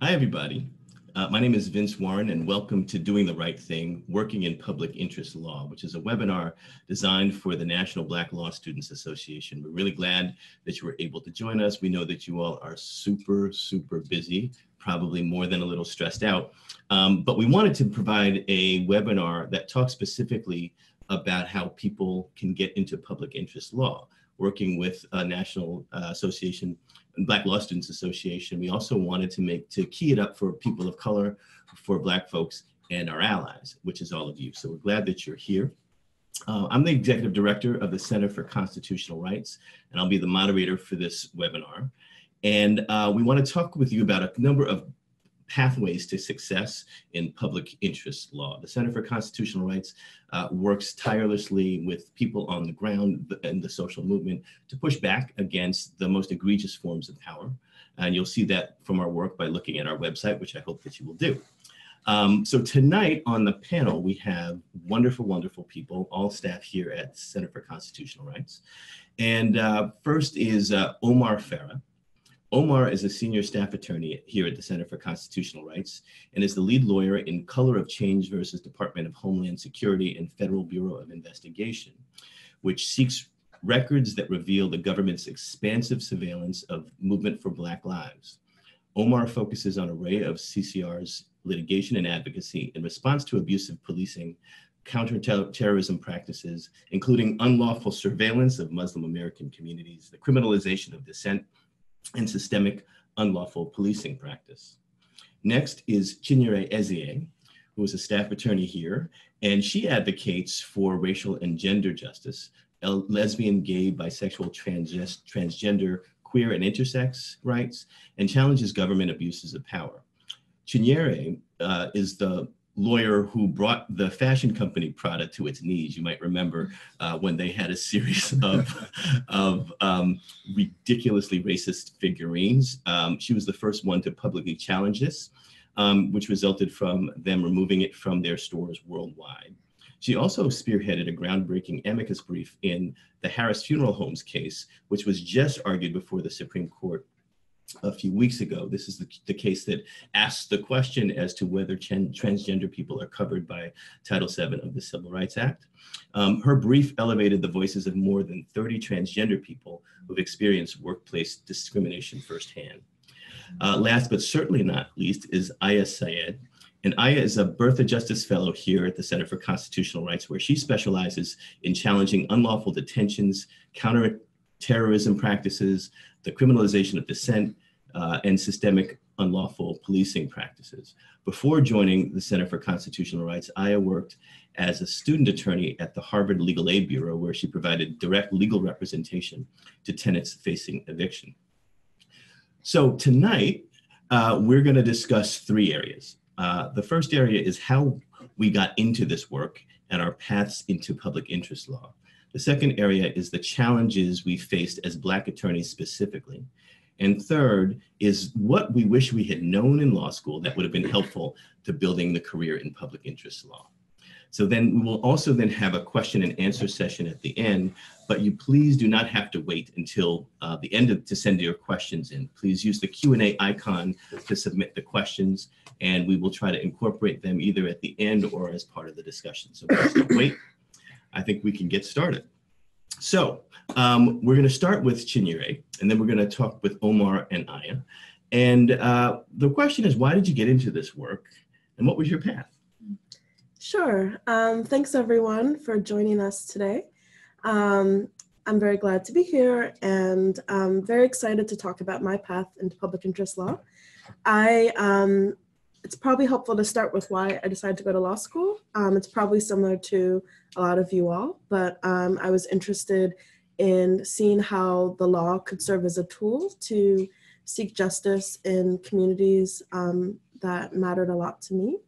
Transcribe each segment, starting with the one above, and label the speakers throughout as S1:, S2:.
S1: Hi, everybody. Uh, my name is Vince Warren, and welcome to Doing the Right Thing, Working in Public Interest Law, which is a webinar designed for the National Black Law Students Association. We're really glad that you were able to join us. We know that you all are super, super busy, probably more than a little stressed out. Um, but we wanted to provide a webinar that talks specifically about how people can get into public interest law working with National uh, Association, Black Law Students Association. We also wanted to make, to key it up for people of color, for Black folks and our allies, which is all of you. So we're glad that you're here. Uh, I'm the executive director of the Center for Constitutional Rights, and I'll be the moderator for this webinar. And uh, we want to talk with you about a number of pathways to success in public interest law. The Center for Constitutional Rights uh, works tirelessly with people on the ground and the social movement to push back against the most egregious forms of power. And you'll see that from our work by looking at our website, which I hope that you will do. Um, so tonight on the panel, we have wonderful, wonderful people, all staff here at Center for Constitutional Rights. And uh, first is uh, Omar Farah. Omar is a senior staff attorney here at the Center for Constitutional Rights and is the lead lawyer in Color of Change versus Department of Homeland Security and Federal Bureau of Investigation, which seeks records that reveal the government's expansive surveillance of movement for Black lives. Omar focuses on an array of CCR's litigation and advocacy in response to abusive policing, counterterrorism practices, including unlawful surveillance of Muslim American communities, the criminalization of dissent, and systemic unlawful policing practice. Next is Chinyere Ezie, who is a staff attorney here, and she advocates for racial and gender justice, lesbian, gay, bisexual, trans transgender, queer, and intersex rights, and challenges government abuses of power. Chinyere uh, is the lawyer who brought the fashion company Prada to its knees. You might remember uh, when they had a series of, of um, ridiculously racist figurines. Um, she was the first one to publicly challenge this, um, which resulted from them removing it from their stores worldwide. She also spearheaded a groundbreaking amicus brief in the Harris Funeral Homes case, which was just argued before the Supreme Court a few weeks ago. This is the, the case that asks the question as to whether transgender people are covered by Title VII of the Civil Rights Act. Um, her brief elevated the voices of more than 30 transgender people who've experienced workplace discrimination firsthand. Uh, last but certainly not least is Aya Syed. And Aya is a Bertha Justice Fellow here at the Center for Constitutional Rights, where she specializes in challenging unlawful detentions, counterterrorism practices, the criminalization of dissent, uh, and systemic unlawful policing practices. Before joining the Center for Constitutional Rights, Aya worked as a student attorney at the Harvard Legal Aid Bureau, where she provided direct legal representation to tenants facing eviction. So tonight, uh, we're going to discuss three areas. Uh, the first area is how we got into this work and our paths into public interest law. The second area is the challenges we faced as Black attorneys specifically. And third is what we wish we had known in law school that would have been helpful to building the career in public interest law. So then we will also then have a question and answer session at the end, but you please do not have to wait until uh, the end of, to send your questions in. Please use the Q&A icon to submit the questions and we will try to incorporate them either at the end or as part of the discussion. So please don't wait. I think we can get started. So um, we're going to start with Chinyere, and then we're going to talk with Omar and Aya. And uh, the question is, why did you get into this work, and what was your path?
S2: Sure. Um, thanks, everyone, for joining us today. Um, I'm very glad to be here and I'm very excited to talk about my path into public interest law. I um, it's probably helpful to start with why I decided to go to law school. Um, it's probably similar to a lot of you all, but um, I was interested in seeing how the law could serve as a tool to seek justice in communities um, that mattered a lot to me.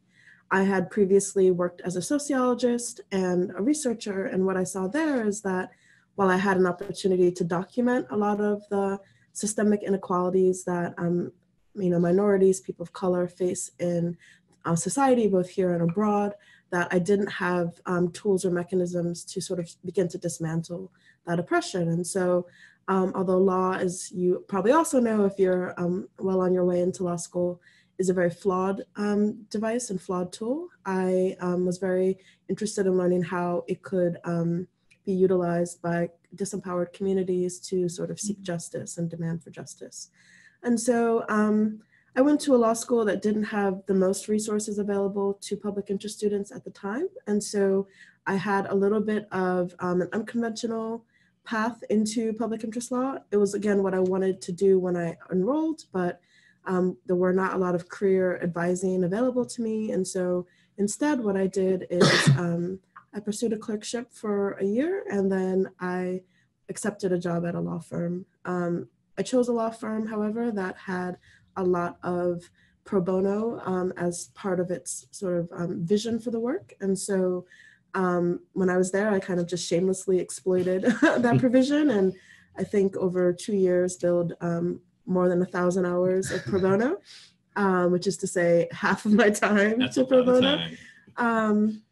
S2: I had previously worked as a sociologist and a researcher, and what I saw there is that while I had an opportunity to document a lot of the systemic inequalities that um, you know, minorities, people of color face in uh, society, both here and abroad, that I didn't have um, tools or mechanisms to sort of begin to dismantle that oppression. And so, um, although law, as you probably also know if you're um, well on your way into law school, is a very flawed um, device and flawed tool. I um, was very interested in learning how it could um, be utilized by disempowered communities to sort of seek mm-hmm. justice and demand for justice. And so um, I went to a law school that didn't have the most resources available to public interest students at the time. And so I had a little bit of um, an unconventional path into public interest law. It was, again, what I wanted to do when I enrolled, but um, there were not a lot of career advising available to me. And so instead, what I did is um, I pursued a clerkship for a year and then I accepted a job at a law firm. Um, I chose a law firm, however, that had a lot of pro bono um, as part of its sort of um, vision for the work. And so um, when I was there, I kind of just shamelessly exploited that provision. And I think over two years, billed um, more than a thousand hours of pro bono, um, which is to say half of my time
S1: That's
S2: to pro bono.
S1: Um,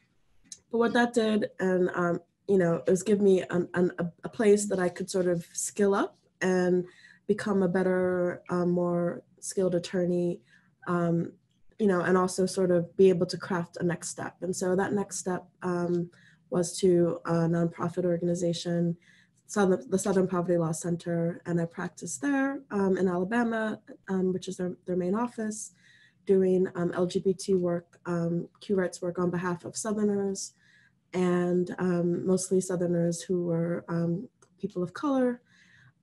S2: but what that did, and um, you know, it was give me an, an, a place that I could sort of skill up and become a better, um, more skilled attorney um, you know, and also sort of be able to craft a next step. And so that next step um, was to a nonprofit organization, Southern, the Southern Poverty Law Center, and I practiced there um, in Alabama, um, which is their, their main office, doing um, LGBT work, Q rights work on behalf of Southerners, and mostly Southerners who were people of color,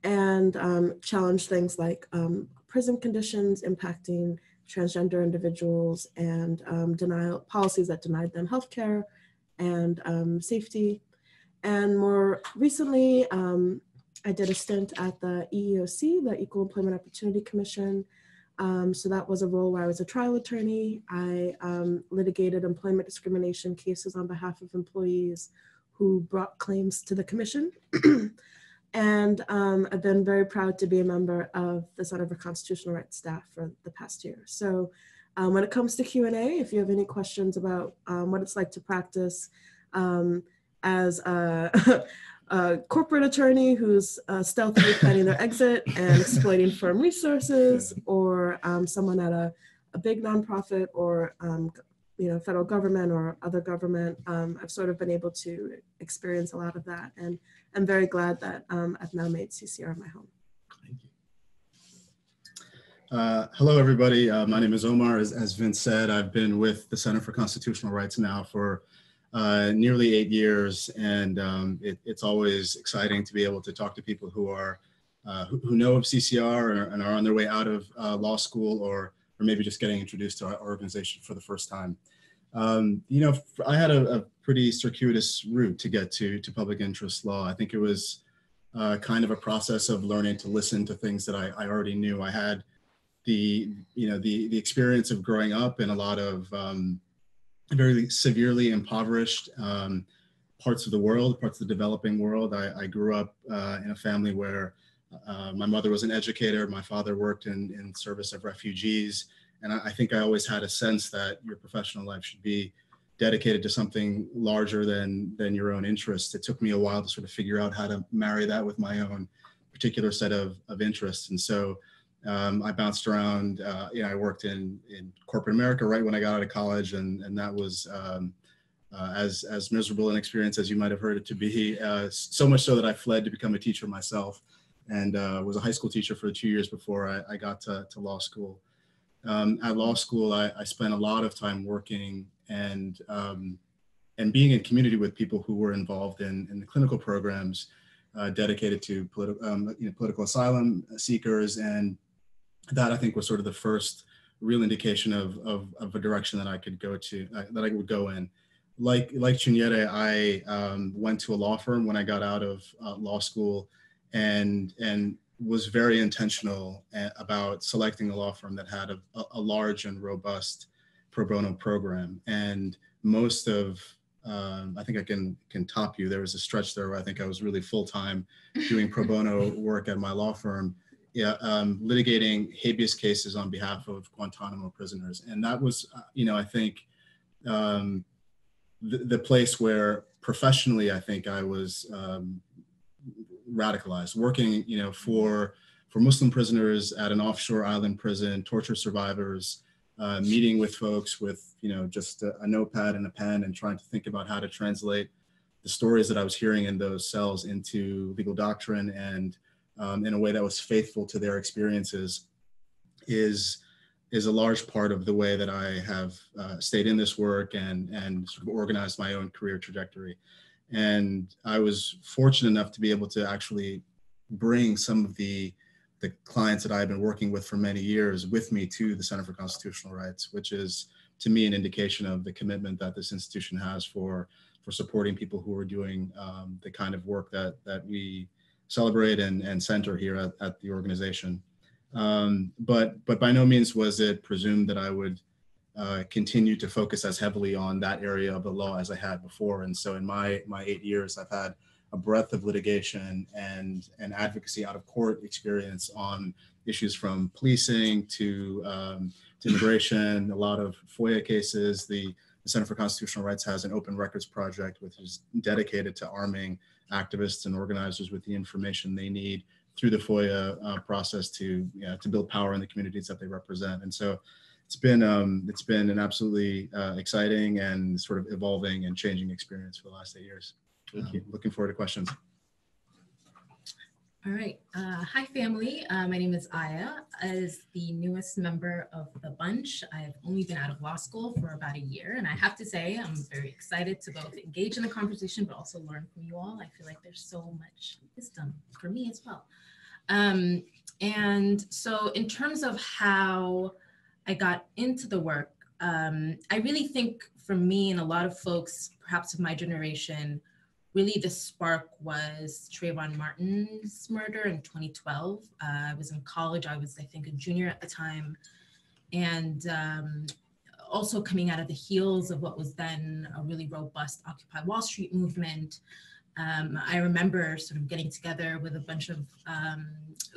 S2: and challenge things like prison conditions impacting transgender individuals and um, denial policies that denied them healthcare and um, safety. And more recently, um, I did a stint at the EEOC, the Equal Employment Opportunity Commission. Um, so that was a role where I was a trial attorney. I um, litigated employment discrimination cases on behalf of employees who brought claims to the commission. And um, I've been very proud to be a member of the Center for Constitutional Rights staff for the past year. So um, when it comes to Q&A, if you have any questions about um, what it's like to practice um, as a, a, corporate attorney who's uh, stealthily planning their exit and exploiting firm resources, or um, someone at a, a big nonprofit or um, you know, federal government or other government, I've sort of been able to experience a lot of that. And I'm very glad that um, I've now made CCR my home.
S1: Thank you.
S3: Uh, hello, everybody. Uh, my name is Omar. As, as, Vince said, I've been with the Center for Constitutional Rights now for uh, nearly eight years, and um, it, it's always exciting to be able to talk to people who are uh, who, who, know of CCR and are on their way out of uh, law school or or maybe just getting introduced to our organization for the first time. Um, you know, I had a, a, pretty circuitous route to get to, to public interest law. I think it was uh, kind of a process of learning to listen to things that I, I, already knew. I had the, you know, the, the experience of growing up in a lot of um, very severely impoverished um, parts of the world, parts of the developing world. I, I grew up uh, in a family where uh, my mother was an educator, my father worked in, in service of refugees. And I, I think I always had a sense that your professional life should be dedicated to something larger than than your own interests. It took me a while to sort of figure out how to marry that with my own particular set of, of interests. And so um, I bounced around. Uh, you know, I worked in in corporate America right when I got out of college, and and that was um, uh, as as miserable an experience as you might have heard it to be. Uh, so much so that I fled to become a teacher myself, and uh, was a high school teacher for two years before I, I got to, to law school. Um, at law school, I, I, spent a lot of time working and um, and being in community with people who were involved in, in the clinical programs uh, dedicated to politi- um, you know, political asylum seekers. And that I think was sort of the first real indication of, of, of a direction that I could go to, uh, that I would go in. Like, like Chinyere, I um, went to a law firm when I got out of uh, law school and, and was very intentional uh, about selecting a law firm that had a, a large and robust pro bono program. And most of, um, I think I can can top you. There was a stretch there where I think I was really full time doing pro bono work at my law firm, yeah, um, litigating habeas cases on behalf of Guantanamo prisoners. And that was, uh, you know, I think um, the, the, place where professionally I think I was um, radicalized, working, you know, for for Muslim prisoners at an offshore island prison, torture survivors, uh, meeting with folks with, you know, just a, a notepad and a pen and trying to think about how to translate the stories that I was hearing in those cells into legal doctrine and um, in a way that was faithful to their experiences is is a large part of the way that I have uh, stayed in this work and and sort of organized my own career trajectory. And I was fortunate enough to be able to actually bring some of the the clients that I have been working with for many years with me to the Center for Constitutional Rights, which is to me an indication of the commitment that this institution has for for supporting people who are doing um, the kind of work that that we celebrate and, and center here at, at the organization. Um, but but by no means was it presumed that I would uh, continue to focus as heavily on that area of the law as I had before. And so in my my eight years, I've had a breadth of litigation and, and advocacy out of court experience on issues from policing to, um, to immigration, a lot of FOIA cases. The, the Center for Constitutional Rights has an open records project which is dedicated to arming activists and organizers with the information they need through the FOIA uh, process to you know, to build power in the communities that they represent. And so it's been um, it's been an absolutely uh, exciting and sort of evolving and changing experience for the last eight years. Thank you. Looking forward to questions.
S4: All right. Uh, hi, family. Uh, my name is Aya. As the newest member of the bunch, I've only been out of law school for about a year. And I have to say, I'm very excited to both engage in the conversation, but also learn from you all. I feel like there's so much wisdom for me as well. Um, and so, in terms of how I got into the work, um, I really think for me and a lot of folks, perhaps of my generation, really the spark was Trayvon Martin's murder in 2012. Uh, I was in college. I was, I think, a junior at the time. And um, also coming out of the heels of what was then a really robust Occupy Wall Street movement. Um, I remember sort of getting together with a bunch of um,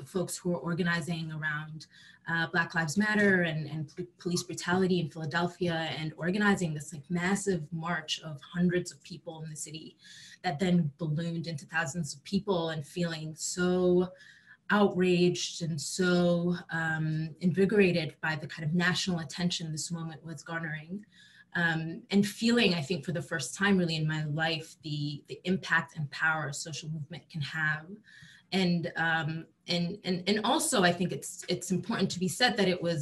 S4: folks who were organizing around uh, Black Lives Matter and, and police brutality in Philadelphia and organizing this like massive march of hundreds of people in the city that then ballooned into thousands of people and feeling so outraged and so um, invigorated by the kind of national attention this moment was garnering. Um, and feeling, I think, for the first time really in my life, the, the impact and power a social movement can have. And, um, and, and, and also, I think it's, it's important to be said that it was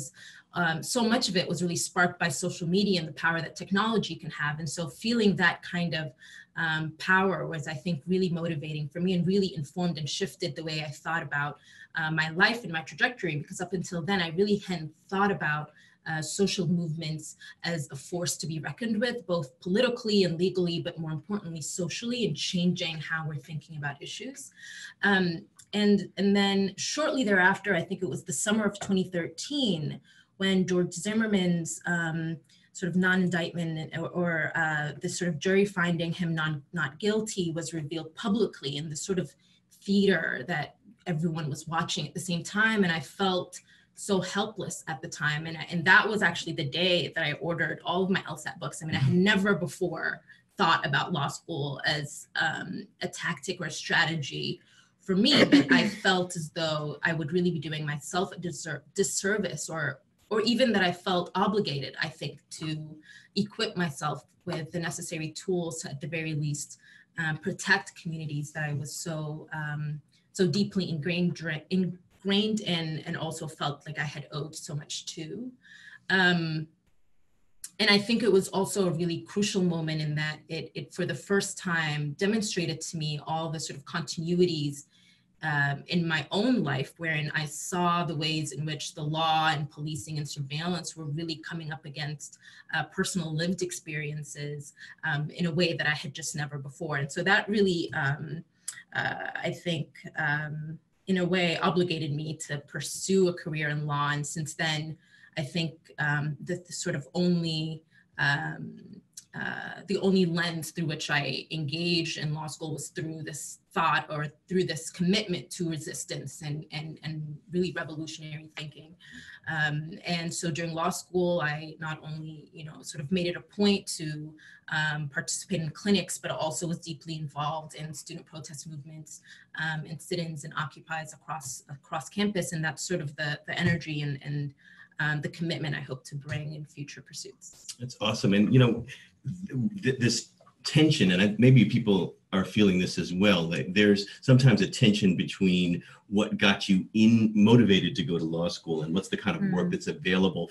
S4: um, so much of it was really sparked by social media and the power that technology can have. And so feeling that kind of um, power was, I think, really motivating for me and really informed and shifted the way I thought about uh, my life and my trajectory. Because up until then, I really hadn't thought about uh, social movements as a force to be reckoned with, both politically and legally, but more importantly, socially, and changing how we're thinking about issues. Um, and, and then shortly thereafter, I think it was the summer of 2013, when George Zimmerman's um, sort of non-indictment or, or uh, sort of jury finding him non, not guilty was revealed publicly in the sort of theater that everyone was watching at the same time. And I felt so helpless at the time. And, and that was actually the day that I ordered all of my LSAT books. I mean, I had never before thought about law school as um, a tactic or a strategy for me, but I felt as though I would really be doing myself a disservice or or even that I felt obligated, I think, to equip myself with the necessary tools to, at the very least, um, protect communities that I was so um, so deeply ingrained ingrained in, and also felt like I had owed so much to. Um, and I think it was also a really crucial moment in that it, it, for the first time, demonstrated to me all the sort of continuities um, in my own life, wherein I saw the ways in which the law and policing and surveillance were really coming up against uh, personal lived experiences um, in a way that I had just never before. And so that really, um, uh, I think, um, in a way, obligated me to pursue a career in law. And since then, I think um, that the sort of only um, uh, the only lens through which I engaged in law school was through this thought or through this commitment to resistance and, and, and really revolutionary thinking. Um, and so during law school, I not only, you know, sort of made it a point to um, participate in clinics, but also was deeply involved in student protest movements um, and sit-ins and occupies across across campus. And that's sort of the, the energy and, and um, the commitment I hope to bring in future pursuits.
S1: That's awesome. And, you know, th- this tension, and I, maybe people are feeling this as well, that there's sometimes a tension between what got you in motivated to go to law school and what's the kind of work
S4: Mm.
S1: that's available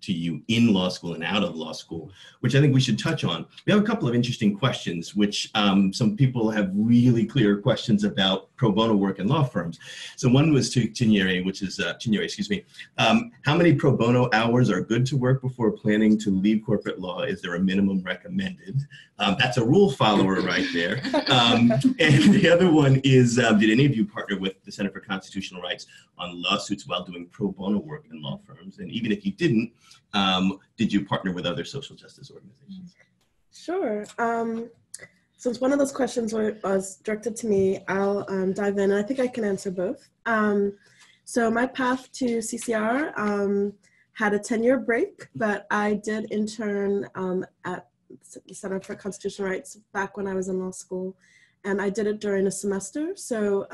S1: to you in law school and out of law school, which I think we should touch on. We have a couple of interesting questions, which um, some people have really clear questions about pro bono work in law firms. So one was to Chinyere, which is uh, Chinyere, excuse me. Um, how many pro bono hours are good to work before planning to leave corporate law? Is there a minimum recommended? Um, that's a rule follower right there. Um, and the other one is, um, did any of you partner with the Center for Constitutional Rights on lawsuits while doing pro bono work in law firms? And even if you didn't, um, did you partner with other social justice organizations?
S2: Sure. Um, since one of those questions was directed to me, I'll um, dive in. I think I can answer both. Um, so my path to CCR um, had a 10-year break, but I did intern um, at the Center for Constitutional Rights back when I was in law school, and I did it during a semester. So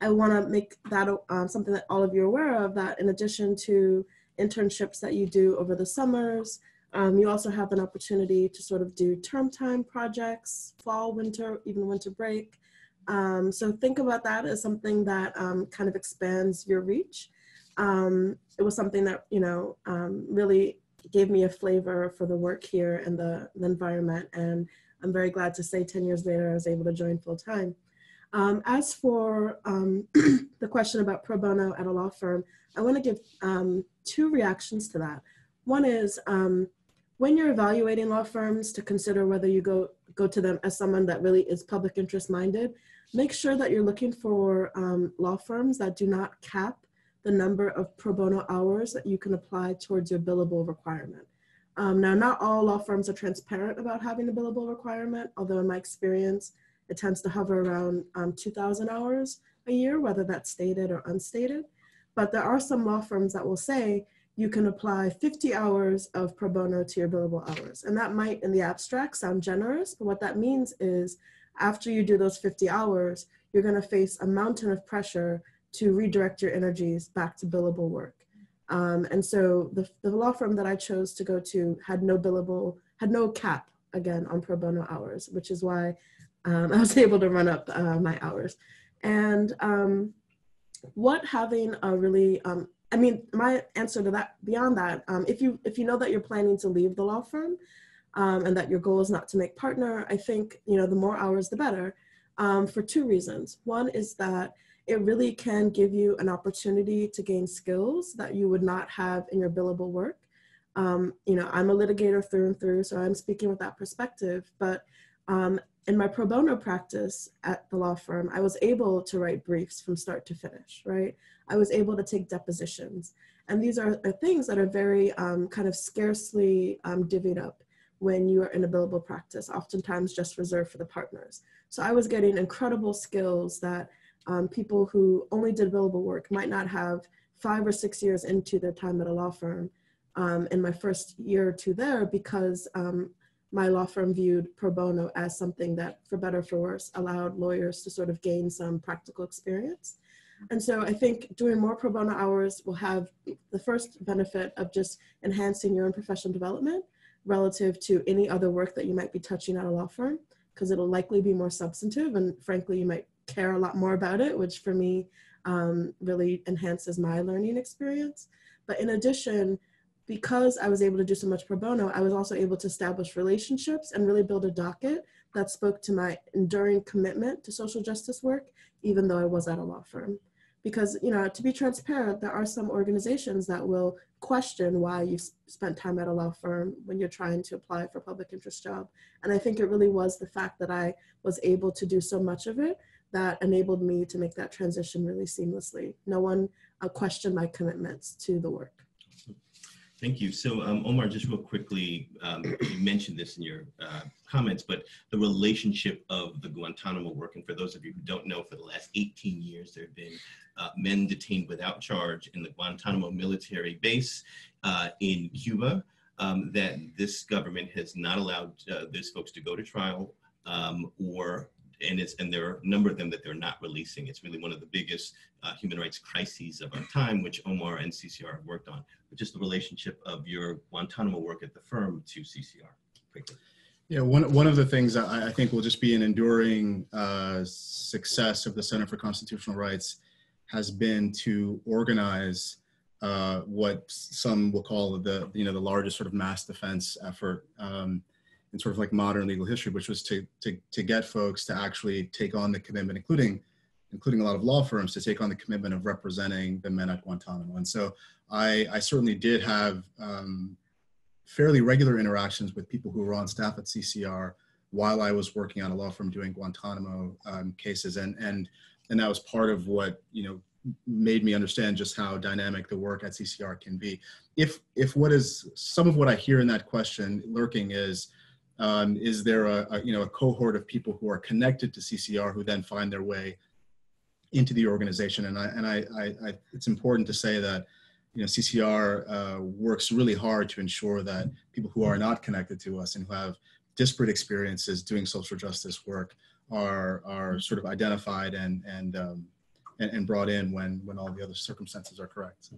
S2: I want to make that something that all of you are aware of, that in addition to internships that you do over the summers, um, you also have an opportunity to sort of do term time projects, fall, winter, even winter break. Um, so think about that as something that um, kind of expands your reach. Um, it was something that, you know, um, really gave me a flavor for the work here and the, the environment. And I'm very glad to say 10 years later, I was able to join full time. Um, as for the question about pro bono at a law firm, I want to give two reactions to that. One is um, when you're evaluating law firms to consider whether you go go to them as someone that really is public interest minded, make sure that you're looking for um, law firms that do not cap the number of pro bono hours that you can apply towards your billable requirement. Um, now, not all law firms are transparent about having a billable requirement, although in my experience, it tends to hover around um, 2,000 hours a year, whether that's stated or unstated. But there are some law firms that will say you can apply 50 hours of pro bono to your billable hours. And that might, in the abstract, sound generous, but what that means is after you do those 50 hours, you're going to face a mountain of pressure to redirect your energies back to billable work. Um, and so the, the law firm that I chose to go to had no billable, had no cap again on pro bono hours, which is why um, I was able to run up uh, my hours. And um, what having a really, um, I mean, my answer to that, beyond that, um, if you if you know that you're planning to leave the law firm, um, and that your goal is not to make partner, I think you know the more hours the better, um, for two reasons. One is that it really can give you an opportunity to gain skills that you would not have in your billable work. Um, you know, I'm a litigator through and through, so I'm speaking with that perspective. But um, in my pro bono practice at the law firm, I was able to write briefs from start to finish, right? I was able to take depositions. And these are, are things that are very um, kind of scarcely um, divvied up when you are in a billable practice, oftentimes just reserved for the partners. So I was getting incredible skills that um, people who only did billable work might not have five or six years into their time at a law firm um, in my first year or two there because um, my law firm viewed pro bono as something that, for better or for worse, allowed lawyers to sort of gain some practical experience. And so I think doing more pro bono hours will have the first benefit of just enhancing your own professional development relative to any other work that you might be touching at a law firm, because it'll likely be more substantive and frankly, you might care a lot more about it, which for me um, really enhances my learning experience. But in addition, because I was able to do so much pro bono, I was also able to establish relationships and really build a docket that spoke to my enduring commitment to social justice work, even though I was at a law firm. Because, you know, to be transparent, there are some organizations that will question why you spent time at a law firm when you're trying to apply for a public interest job. And I think it really was the fact that I was able to do so much of it that enabled me to make that transition really seamlessly. No one uh, questioned my commitments to the work.
S1: Thank you. So um, Omar, just real quickly, um, you mentioned this in your uh, comments, but the relationship of the Guantanamo work, and for those of you who don't know, for the last 18 years, there have been uh, men detained without charge in the Guantanamo military base uh, in Cuba, um, that this government has not allowed uh, those folks to go to trial um, or and it's and there are a number of them that they're not releasing. It's really one of the biggest uh, human rights crises of our time, which Omar and CCR have worked on, which is the relationship of your Guantanamo work at the firm to CCR. Quickly.
S3: Yeah, one, one of the things that I, I think will just be an enduring uh, success of the Center for Constitutional Rights has been to organize uh, what some will call the, you know, the largest sort of mass defense effort um, in sort of like modern legal history, which was to, to, to get folks to actually take on the commitment, including, including a lot of law firms, to take on the commitment of representing the men at Guantanamo. And so I, I certainly did have um, fairly regular interactions with people who were on staff at CCR while I was working on a law firm doing Guantanamo um, cases, and and and that was part of what you know made me understand just how dynamic the work at CCR can be. If if what is some of what I hear in that question lurking is. Um, is there a, a, you know a cohort of people who are connected to CCR who then find their way into the organization? And I and I, I, I it's important to say that you know, CCR uh, works really hard to ensure that people who are not connected to us and who have disparate experiences doing social justice work are are sort of identified and and um, and, and, brought in when when all the other circumstances are correct.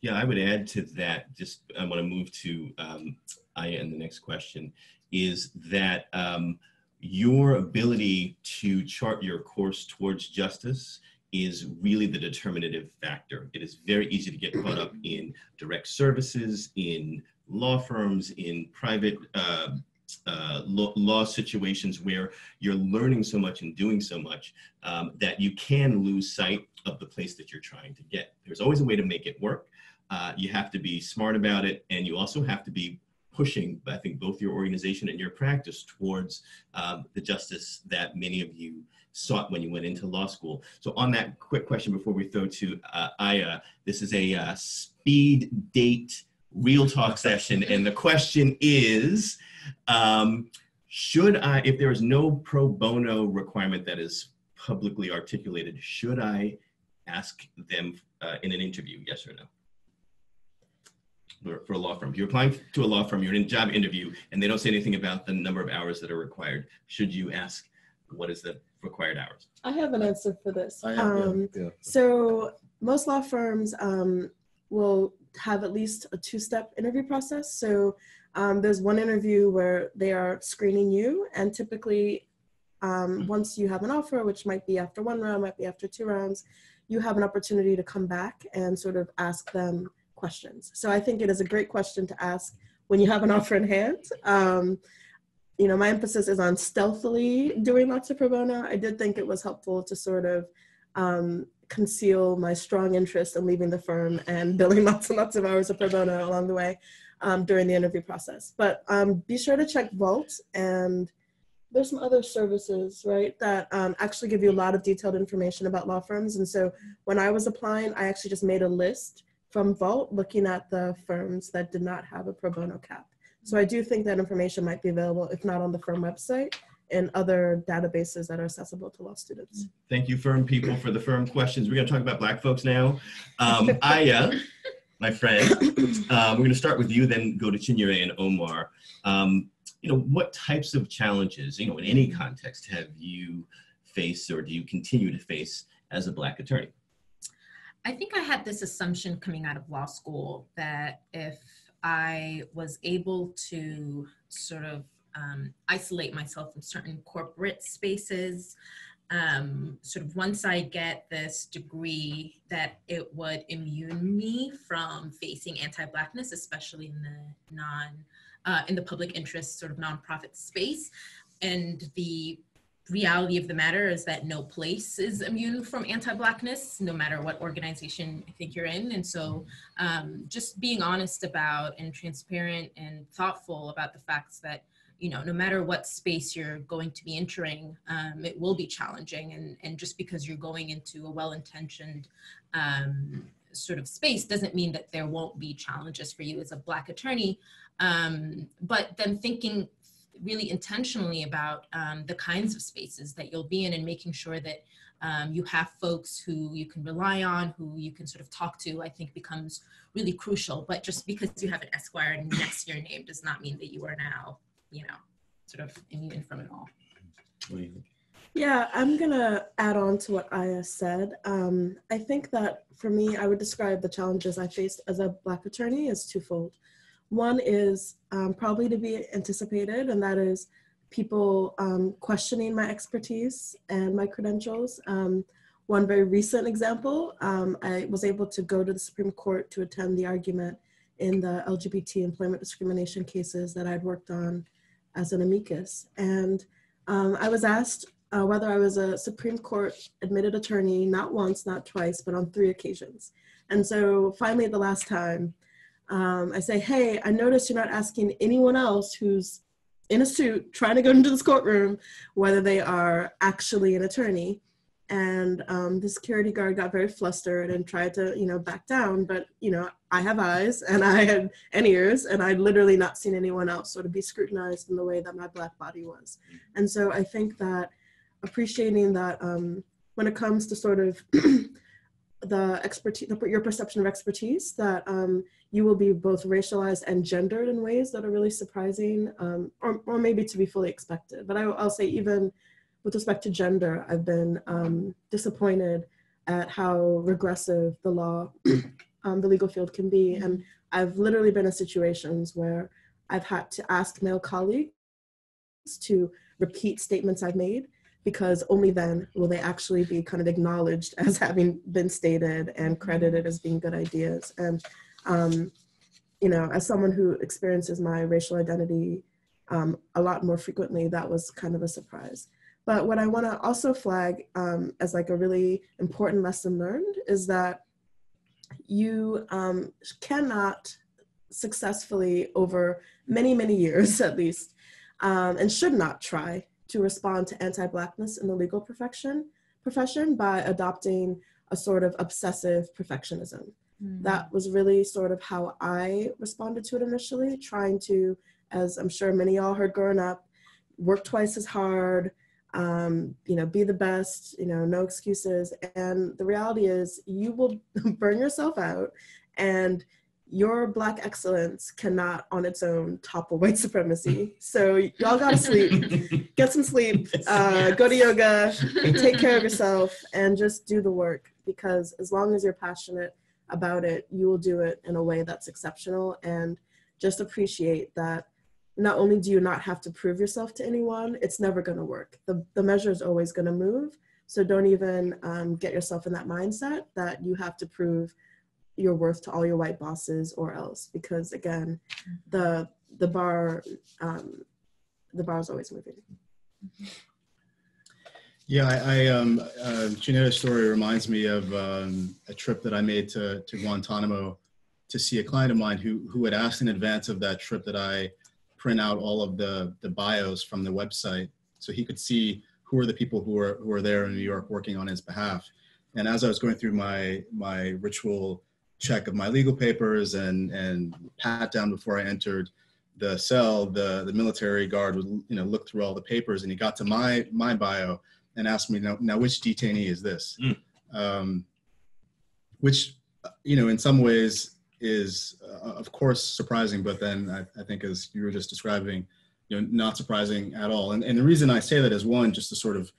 S1: Yeah, I would add to that. Just I want to move to um, Aya and the next question is that um, your ability to chart your course towards justice is really the determinative factor. It is very easy to get caught up in direct services, in law firms, in private uh, uh, law, situations where you're learning so much and doing so much um, that you can lose sight of the place that you're trying to get. There's always a way to make it work. Uh, you have to be smart about it, and you also have to be pushing, I think, both your organization and your practice towards um, the justice that many of you sought when you went into law school. So on that quick question before we throw to uh, Aya, this is a uh, speed date real talk session. And the question is, um, should I, if there is no pro bono requirement that is publicly articulated, should I ask them uh, in an interview, yes or no? For, for a law firm. If you're applying to a law firm, you're in a job interview, and they don't say anything about the number of hours that are required. Should you ask what is the required hours?
S2: I have an answer for this.
S3: I have, yeah,
S2: Um,
S3: yeah.
S2: So most law firms um, will have at least a two-step interview process. So um, there's one interview where they are screening you, and typically, um, once you have an offer, which might be after one round, might be after two rounds, you have an opportunity to come back and sort of ask them questions. So I think it is a great question to ask when you have an offer in hand. Um, you know, my emphasis is on stealthily doing lots of pro bono. I did think it was helpful to sort of um, conceal my strong interest in leaving the firm and billing lots and lots of hours of pro bono along the way um, during the interview process. But um, be sure to check Vault and there's some other services, right, that um, actually give you a lot of detailed information about law firms. And so when I was applying, I actually just made a list from Vault looking at the firms that did not have a pro bono cap. So I do think that information might be available, if not on the firm website, and other databases that are accessible to law students.
S1: Thank you, firm people, for the firm questions. We're going to talk about Black folks now. Um, Aya, my friend, uh, we're going to start with you, then go to Chinyere and Omar. Um, you know, what types of challenges, you know, in any context, have you faced or do you continue to face as a Black attorney?
S4: I think I had this assumption coming out of law school that if I was able to sort of um, isolate myself from certain corporate spaces. Um, sort of once I get this degree, that it would immune me from facing anti-blackness, especially in the non, uh, in the public interest sort of nonprofit space. And the reality of the matter is that no place is immune from anti-blackness no matter what organization i think you're in and so um, just being honest about and transparent and thoughtful about the facts that you know no matter what space you're going to be entering um, it will be challenging and and just because you're going into a well-intentioned um, sort of space doesn't mean that there won't be challenges for you as a black attorney um, but then thinking really intentionally about um, the kinds of spaces that you'll be in and making sure that um, you have folks who you can rely on, who you can sort of talk to, I think becomes really crucial. But just because you have an Esquire next to your name does not mean that you are now, you know, sort of immune from it all.
S1: What do you think?
S2: Yeah, I'm gonna add on to what Aya said. Um, I think that for me, I would describe the challenges I faced as a Black attorney as twofold. One is um, probably to be anticipated, and that is people um, questioning my expertise and my credentials. Um, one very recent example, um, I was able to go to the Supreme Court to attend the argument in the LGBT employment discrimination cases that I'd worked on as an amicus. And um, I was asked uh, whether I was a Supreme Court admitted attorney, not once, not twice, but on three occasions. And so finally, the last time, um, I say, hey, I noticed you're not asking anyone else who's in a suit trying to go into this courtroom whether they are actually an attorney. And um, the security guard got very flustered and tried to, you know, back down. But you know, I have eyes and I had and ears, and I'd literally not seen anyone else sort of be scrutinized in the way that my black body was. And so I think that appreciating that um, when it comes to sort of the expertise, your perception of expertise, that um, you will be both racialized and gendered in ways that are really surprising, um, or, or maybe to be fully expected. But I, will say, even with respect to gender, I've been um, disappointed at how regressive the law, um, the legal field can be. And I've literally been in situations where I've had to ask male colleagues to repeat statements I've made because only then will they actually be kind of acknowledged as having been stated and credited as being good ideas. And, um, you know, as someone who experiences my racial identity um, a lot more frequently, that was kind of a surprise. But what I want to also flag um, as like a really important lesson learned is that you um, cannot successfully over many, many years at least, um, and should not try to respond to anti-blackness in the legal profession, profession by adopting a sort of obsessive perfectionism. Mm. That was really sort of how I responded to it initially, trying to, as I'm sure many y'all heard growing up, work twice as hard, um, you know, be the best, you know, no excuses. And the reality is you will burn yourself out and your black excellence cannot on its own topple white supremacy. So y'all gotta sleep, get some sleep, uh, go to yoga, take care of yourself, and just do the work. Because as long as you're passionate about it, you will do it in a way that's exceptional. And just appreciate that not only do you not have to prove yourself to anyone, it's never gonna work. The, the measure is always gonna move. So don't even um, get yourself in that mindset that you have to prove your worth to all your white bosses or else because again the the bar um, the bar is always moving
S3: yeah i, I um uh, story reminds me of um, a trip that i made to, to guantanamo to see a client of mine who who had asked in advance of that trip that i print out all of the the bios from the website so he could see who are the people who are who are there in new york working on his behalf and as i was going through my my ritual check of my legal papers and and pat down before I entered the cell, the the military guard would you know look through all the papers and he got to my my bio and asked me now, now which detainee is this, mm. um, which you know in some ways is uh, of course surprising, but then I, I think as you were just describing, you know not surprising at all. And and the reason I say that is one just to sort of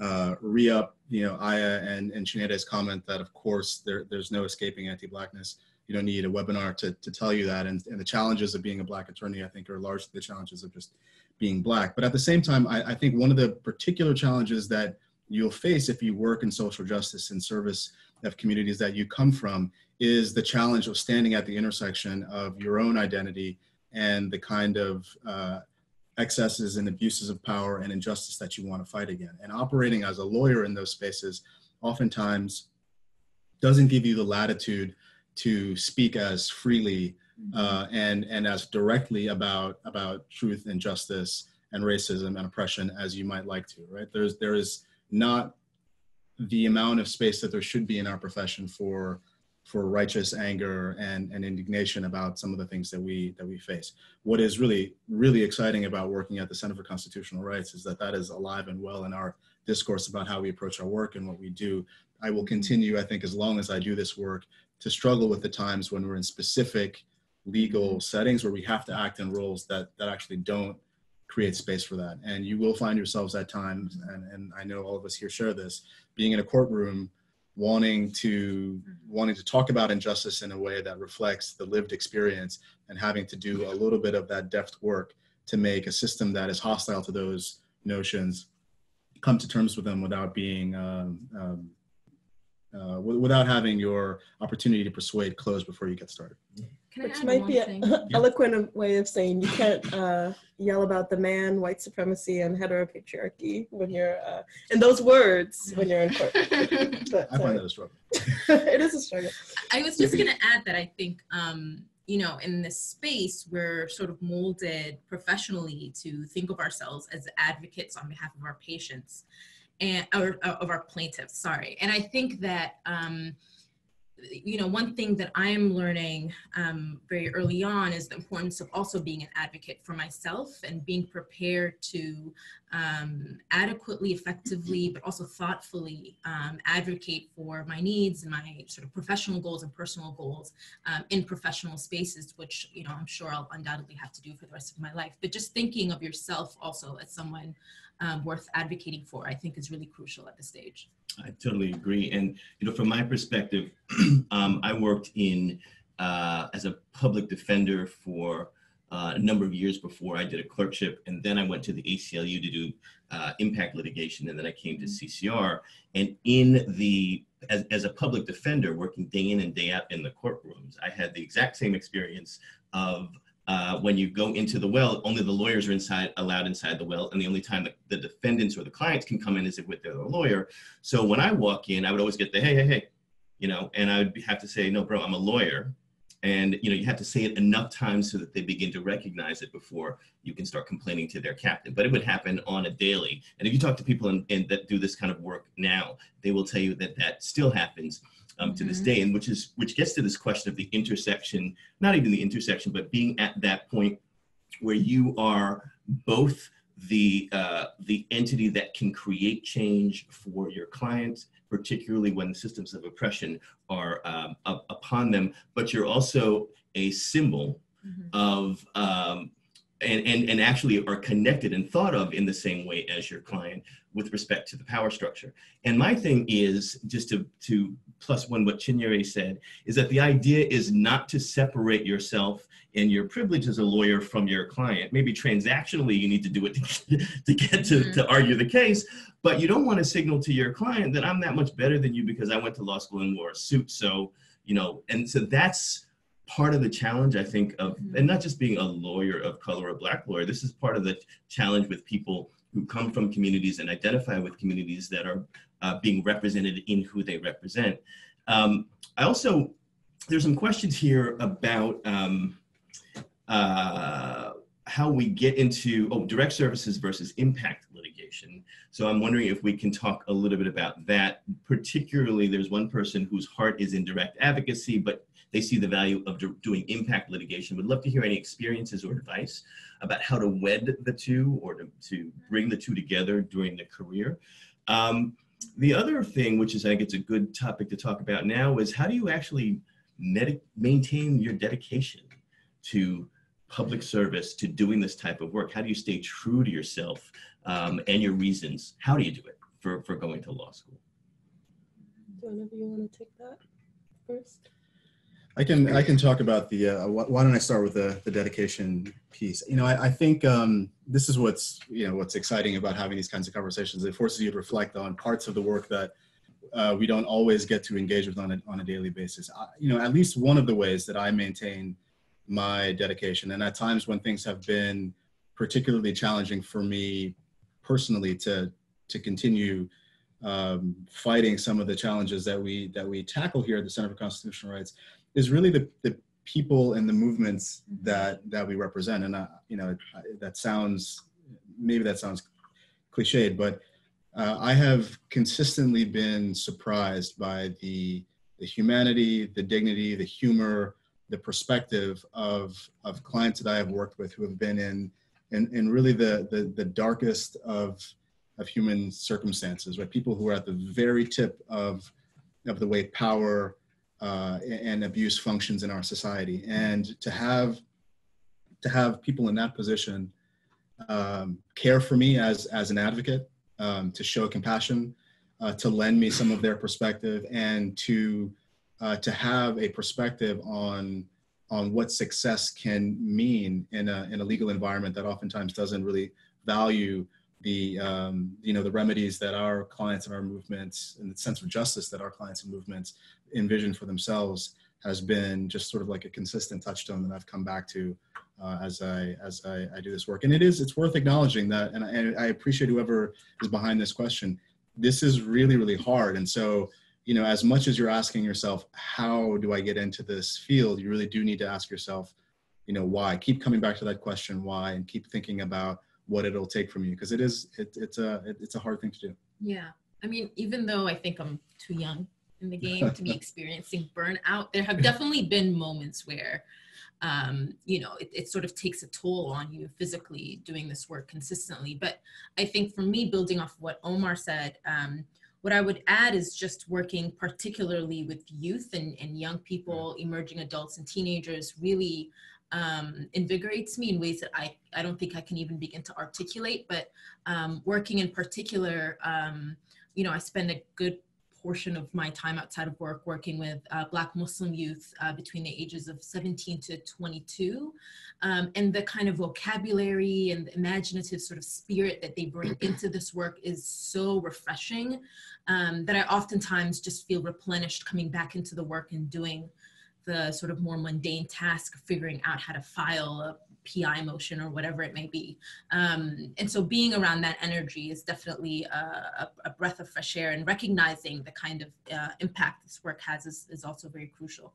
S3: uh, re-up, you know, Aya and, and Chinyere's comment that of course there, there's no escaping anti-blackness. You don't need a webinar to, to tell you that. And, and the challenges of being a black attorney, I think are largely the challenges of just being black. But at the same time, I, I think one of the particular challenges that you'll face if you work in social justice and service of communities that you come from is the challenge of standing at the intersection of your own identity and the kind of uh, excesses and abuses of power and injustice that you want to fight again. And operating as a lawyer in those spaces oftentimes doesn't give you the latitude to speak as freely mm-hmm. uh, and and as directly about about truth and justice and racism and oppression as you might like to. Right? There's there is not the amount of space that there should be in our profession for for righteous anger and, and indignation about some of the things that we that we face. What is really really exciting about working at the Center for Constitutional Rights is that that is alive and well in our discourse about how we approach our work and what we do. I will continue, I think, as long as I do this work, to struggle with the times when we're in specific legal settings where we have to act in roles that that actually don't create space for that. And you will find yourselves at times, and, and I know all of us here share this, being in a courtroom wanting to wanting to talk about injustice in a way that reflects the lived experience and having to do a little bit of that deft work to make a system that is hostile to those notions come to terms with them without being um, um, uh, without having your opportunity to persuade closed before you get started.
S4: Can
S2: Which might be an eloquent way of saying you can't uh, yell about the man, white supremacy, and heteropatriarchy when you're uh, in those words when you're in court. But,
S3: I find that a struggle.
S2: it is a struggle.
S4: I was just going to add that I think, um, you know, in this space, we're sort of molded professionally to think of ourselves as advocates on behalf of our patients and or, uh, of our plaintiffs. Sorry, and I think that. Um, you know, one thing that I'm learning um, very early on is the importance of also being an advocate for myself and being prepared to um, adequately, effectively, but also thoughtfully um, advocate for my needs and my sort of professional goals and personal goals um, in professional spaces, which, you know, I'm sure I'll undoubtedly have to do for the rest of my life. But just thinking of yourself also as someone um, worth advocating for, I think is really crucial at this stage.
S1: I totally agree. And, you know, from my perspective, um, I worked in uh, as a public defender for uh, a number of years before I did a clerkship. And then I went to the ACLU to do uh, impact litigation. And then I came to CCR. And in the, as, as a public defender working day in and day out in the courtrooms, I had the exact same experience of uh, when you go into the well, only the lawyers are inside, allowed inside the well, and the only time the, the defendants or the clients can come in is if with their lawyer. So when I walk in, I would always get the hey, hey, hey, you know, and I would have to say, no, bro, I'm a lawyer, and you know, you have to say it enough times so that they begin to recognize it before you can start complaining to their captain. But it would happen on a daily, and if you talk to people in, in that do this kind of work now, they will tell you that that still happens um, to this
S4: Mhm.
S1: day, and which is which gets to this question of the intersection, not even the intersection, but being at that point where you are both the uh, the entity that can create change for your clients, particularly when the systems of oppression are um, up upon them, but you're also a symbol of um, and, and, and actually are connected and thought of in the same way as your client with respect to the power structure. And my thing is just to, to plus one what Chinyere said is that the idea is not to separate yourself and your privilege as a lawyer from your client. Maybe transactionally you need to do it to, to get to, to mm-hmm. argue the case, but you don't want to signal to your client that I'm that much better than you because I went to law school and wore a suit. So, you know, and so that's part of the challenge i think of mm-hmm. and not just being a lawyer of color or black lawyer this is part of the challenge with people who come from communities and identify with communities that are uh, being represented in who they represent. Um, i also there's some questions here about um, uh, how we get into oh direct services versus impact litigation. So i'm wondering if we can talk a little bit about that. Particularly there's one person whose heart is in direct advocacy but they see the value of doing impact litigation. Would love to hear any experiences or advice about how to wed the two or to, to bring the two together during the career. Um, the other thing, which is I think it's a good topic to talk about now, is how do you actually maintain your dedication to public service, to doing this type of work? How do you stay true to yourself um, and your reasons? How do you do it for, for going to law school?
S2: Do one of you want to take that first?
S3: I can I can talk about the. Uh, why don't I start with the the dedication piece? You know, I, I think um, this is what's you know what's exciting about having these kinds of conversations. It forces you to reflect on parts of the work that uh, we don't always get to engage with on a on a daily basis. I, you know, at least one of the ways that I maintain my dedication, and at times when things have been particularly challenging for me personally to to continue um, fighting some of the challenges that we that we tackle here at the Center for Constitutional Rights is really the, the people and the movements that that we represent. And uh, you know that sounds maybe that sounds cliched but uh, i have consistently been surprised by the the humanity the dignity the humor the perspective of of clients that i have worked with who have been in in, in really the, the the darkest of of human circumstances right people who are at the very tip of of the way power uh, and abuse functions in our society. And to have to have people in that position um, care for me as, as an advocate, um, to show compassion, uh, to lend me some of their perspective, and to, uh, to have a perspective on, on what success can mean in a, in a legal environment that oftentimes doesn't really value the um, you know the remedies that our clients and our movements and the sense of justice that our clients and movements envision for themselves has been just sort of like a consistent touchstone that I've come back to uh, as I as I, I, do this work. And it is it's worth acknowledging that, and I, and I appreciate whoever is behind this question. This is really really hard, and so you know as much as you're asking yourself how do I get into this field, you really do need to ask yourself, you know why. Keep coming back to that question why, and keep thinking about what it'll take from you because it is it, it's a it, it's a hard thing to do
S4: yeah i mean even though i think i'm too young in the game to be experiencing burnout. There have definitely been moments where um, you know it, it sort of takes a toll on you physically doing this work consistently. But i think for me building off what omar said um, what I would add is just working particularly with youth and, and young people, emerging adults and teenagers really um, invigorates me in ways that I, I don't think I can even begin to articulate. But um, working in particular, um, you know, I spend a good portion of my time outside of work working with uh, Black Muslim youth uh, between the ages of 17 to 22. Um, and the kind of vocabulary and the imaginative sort of spirit that they bring into this work is so refreshing um, that I oftentimes just feel replenished coming back into the work and doing the sort of more mundane task of figuring out how to file a PI motion or whatever it may be. Um, and so being around that energy is definitely a, a, breath of fresh air and recognizing the kind of uh, impact this work has is, is also very crucial.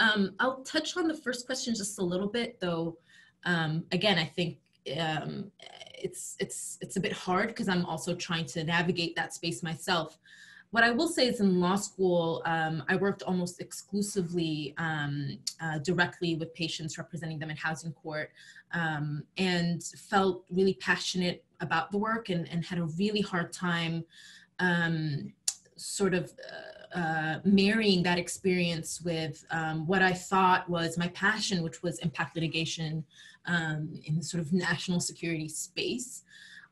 S4: Um, I'll touch on the first question just a little bit though. Um, again, I think um, it's, it's, it's a bit hard because I'm also trying to navigate that space myself. What I will say is in law school, um, I worked almost exclusively um, uh, directly with patients representing them in housing court um, and felt really passionate about the work and, and had a really hard time um, sort of uh, uh, marrying that experience with um, what I thought was my passion, which was impact litigation um, in the sort of national security space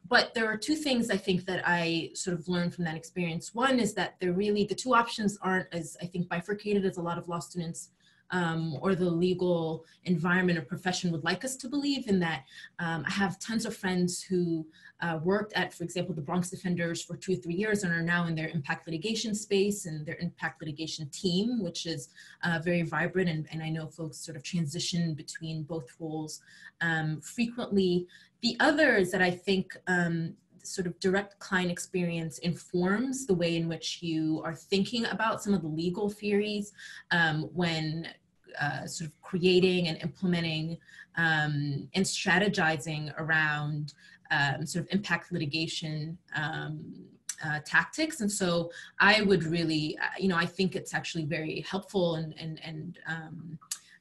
S4: but there are two things I think that I sort of learned from that experience. One is that they're really, the two options aren't as I think bifurcated as a lot of law students um, or the legal environment or profession would like us to believe in that um, I have tons of friends who uh, worked at, for example, the Bronx Defenders for two or three years and are now in their impact litigation space and their impact litigation team, which is uh, very vibrant. And, and, I know folks sort of transition between both roles um, frequently. The other is that I think um, sort of direct client experience informs the way in which you are thinking about some of the legal theories um, when uh, sort of creating and implementing um, and strategizing around um, sort of impact litigation um, uh, tactics. And so I would really, uh, you know, I think it's actually very helpful and, and, and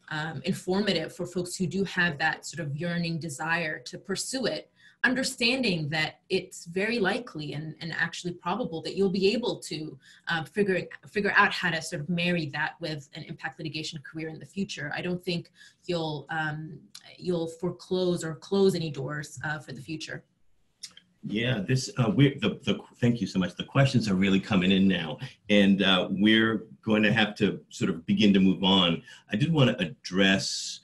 S4: um, informative for folks who do have that sort of yearning desire to pursue it understanding that it's very likely and, and actually probable that you'll be able to uh, figure figure out how to sort of marry that with an impact litigation career in the future. I don't think you'll um, you'll foreclose or close any doors uh, for the future.
S1: Yeah, this uh, we're the, the thank you so much. The questions are really coming in now, and uh, we're going to have to sort of begin to move on. I did want to address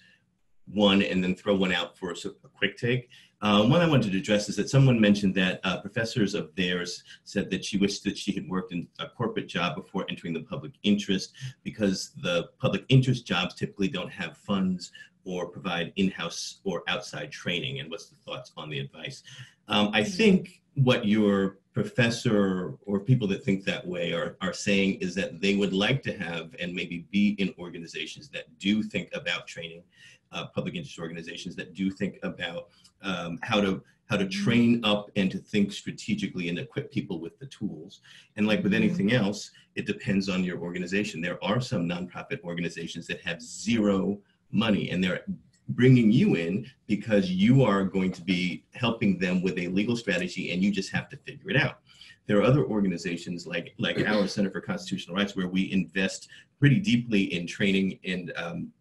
S1: one and then throw one out for a, a quick take. Uh, one I wanted to address is that someone mentioned that uh, professors of theirs said that she wished that she had worked in a corporate job before entering the public interest because the public interest jobs typically don't have funds or provide in-house or outside training. And what's the thoughts on the advice? Um, I think what your professor or people that think that way are, are saying is that they would like to have and maybe be in organizations that do think about training, uh, public interest organizations that do think about um, how to how to train up and to think strategically and equip people with the tools. And like with anything else, it depends on your organization. There are some nonprofit organizations that have zero money and they're bringing you in because you are going to be helping them with a legal strategy and you just have to figure it out. There are other organizations like, like our Center for Constitutional Rights where we invest pretty deeply in training and, um,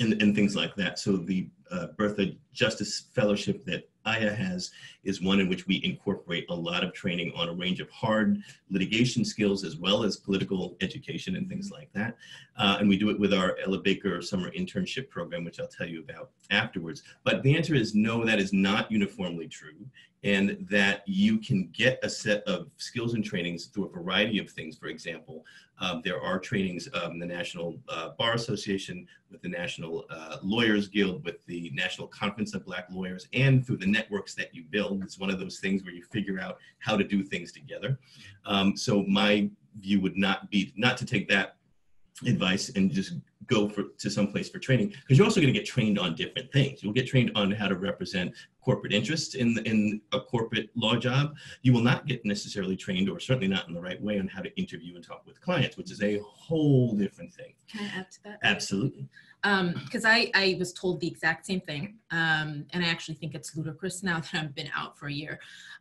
S1: and, and things like that. So the uh, Bertha Justice Fellowship that AYA has is one in which we incorporate a lot of training on a range of hard litigation skills as well as political education and things like that. Uh, and we do it with our Ella Baker summer internship program, which I'll tell you about afterwards. But the answer is no, that is not uniformly true. And that you can get a set of skills and trainings through a variety of things. For example, um, there are trainings, um, the National uh, Bar Association, with the National uh, Lawyers Guild, with the National Conference of Black Lawyers, and through the networks that you build. It's one of those things where you figure out how to do things together. Um, so my view would not be not to take that advice and just go for to some place for training because you're also going to get trained on different things. You'll get trained on how to represent corporate interests in in a corporate law job. You will not get necessarily trained or certainly not in the right way on how to interview and talk with clients which is a whole different thing.
S4: Can I add to that?
S1: absolutely
S4: because I, I was told the exact same thing. Um, and I actually think it's ludicrous now that I've been out for a year.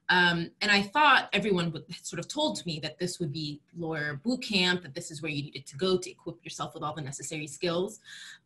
S4: Um, and I thought everyone would sort of told me that this would be lawyer boot camp, that this is where you needed to go to equip yourself with all the necessary skills.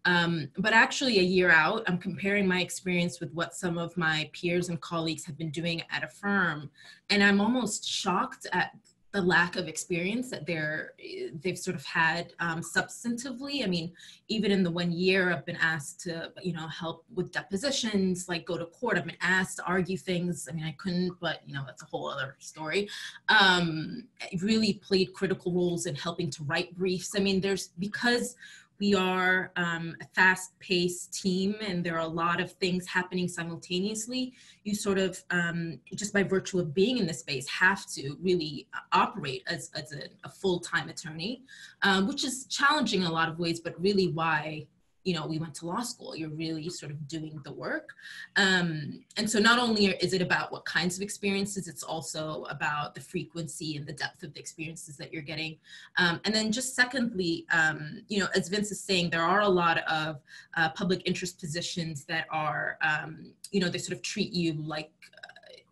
S4: Um, but actually, a year out, I'm comparing my experience with what some of my peers and colleagues have been doing at a firm. And I'm almost shocked at the lack of experience that they're they've sort of had um, substantively. I mean, even in the one year, I've been asked to you know help with depositions, like go to court. I've been asked to argue things. I mean, I couldn't, but you know that's a whole other story. Um, really played critical roles in helping to write briefs. I mean, there's because we are um, a fast paced team and there are a lot of things happening simultaneously. You sort of, um, just by virtue of being in the space, have to really operate as, as a, a full time attorney, um, which is challenging in a lot of ways, but really why you know, we went to law school. You're really sort of doing the work. Um, and so not only is it about what kinds of experiences, it's also about the frequency and the depth of the experiences that you're getting. Um, and then just secondly, um, you know, as Vince is saying, there are a lot of uh, public interest positions that are, um, you know, they sort of treat you like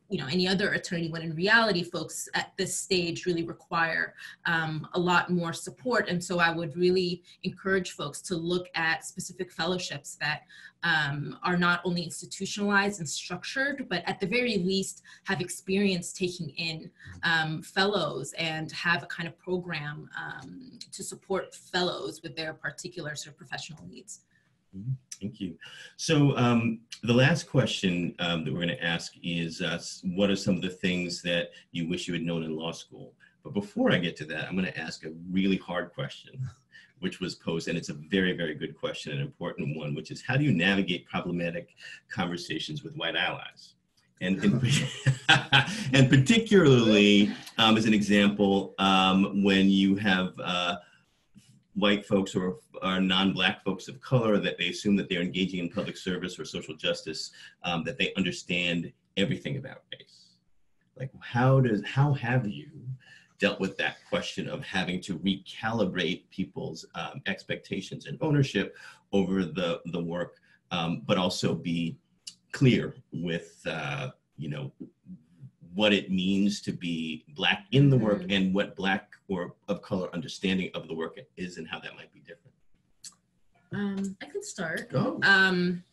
S4: you know any other attorney when in reality folks at this stage really require um, a lot more support and so i would really encourage folks to look at specific fellowships that um, are not only institutionalized and structured but at the very least have experience taking in um, fellows and have a kind of program um, to support fellows with their particular sort of professional needs
S1: Mm-hmm. Thank you. So um, the last question um, that we're going to ask is, uh, what are some of the things that you wish you had known in law school? But before I get to that, I'm going to ask a really hard question, which was posed, and it's a very, very good question, an important one, which is how do you navigate problematic conversations with white allies? And, and, and particularly, um, as an example, um, when you have uh, white folks or, or non-black folks of color that they assume that they're engaging in public service or social justice, um, that they understand everything about race. Like how does how have you dealt with that question of having to recalibrate people's um, expectations and ownership over the the work, um, but also be clear with uh, you know what it means to be black in the work mm-hmm. and what black or of color understanding of the work is and how that might be different?
S4: Um, I can start.
S1: Go.
S4: Um,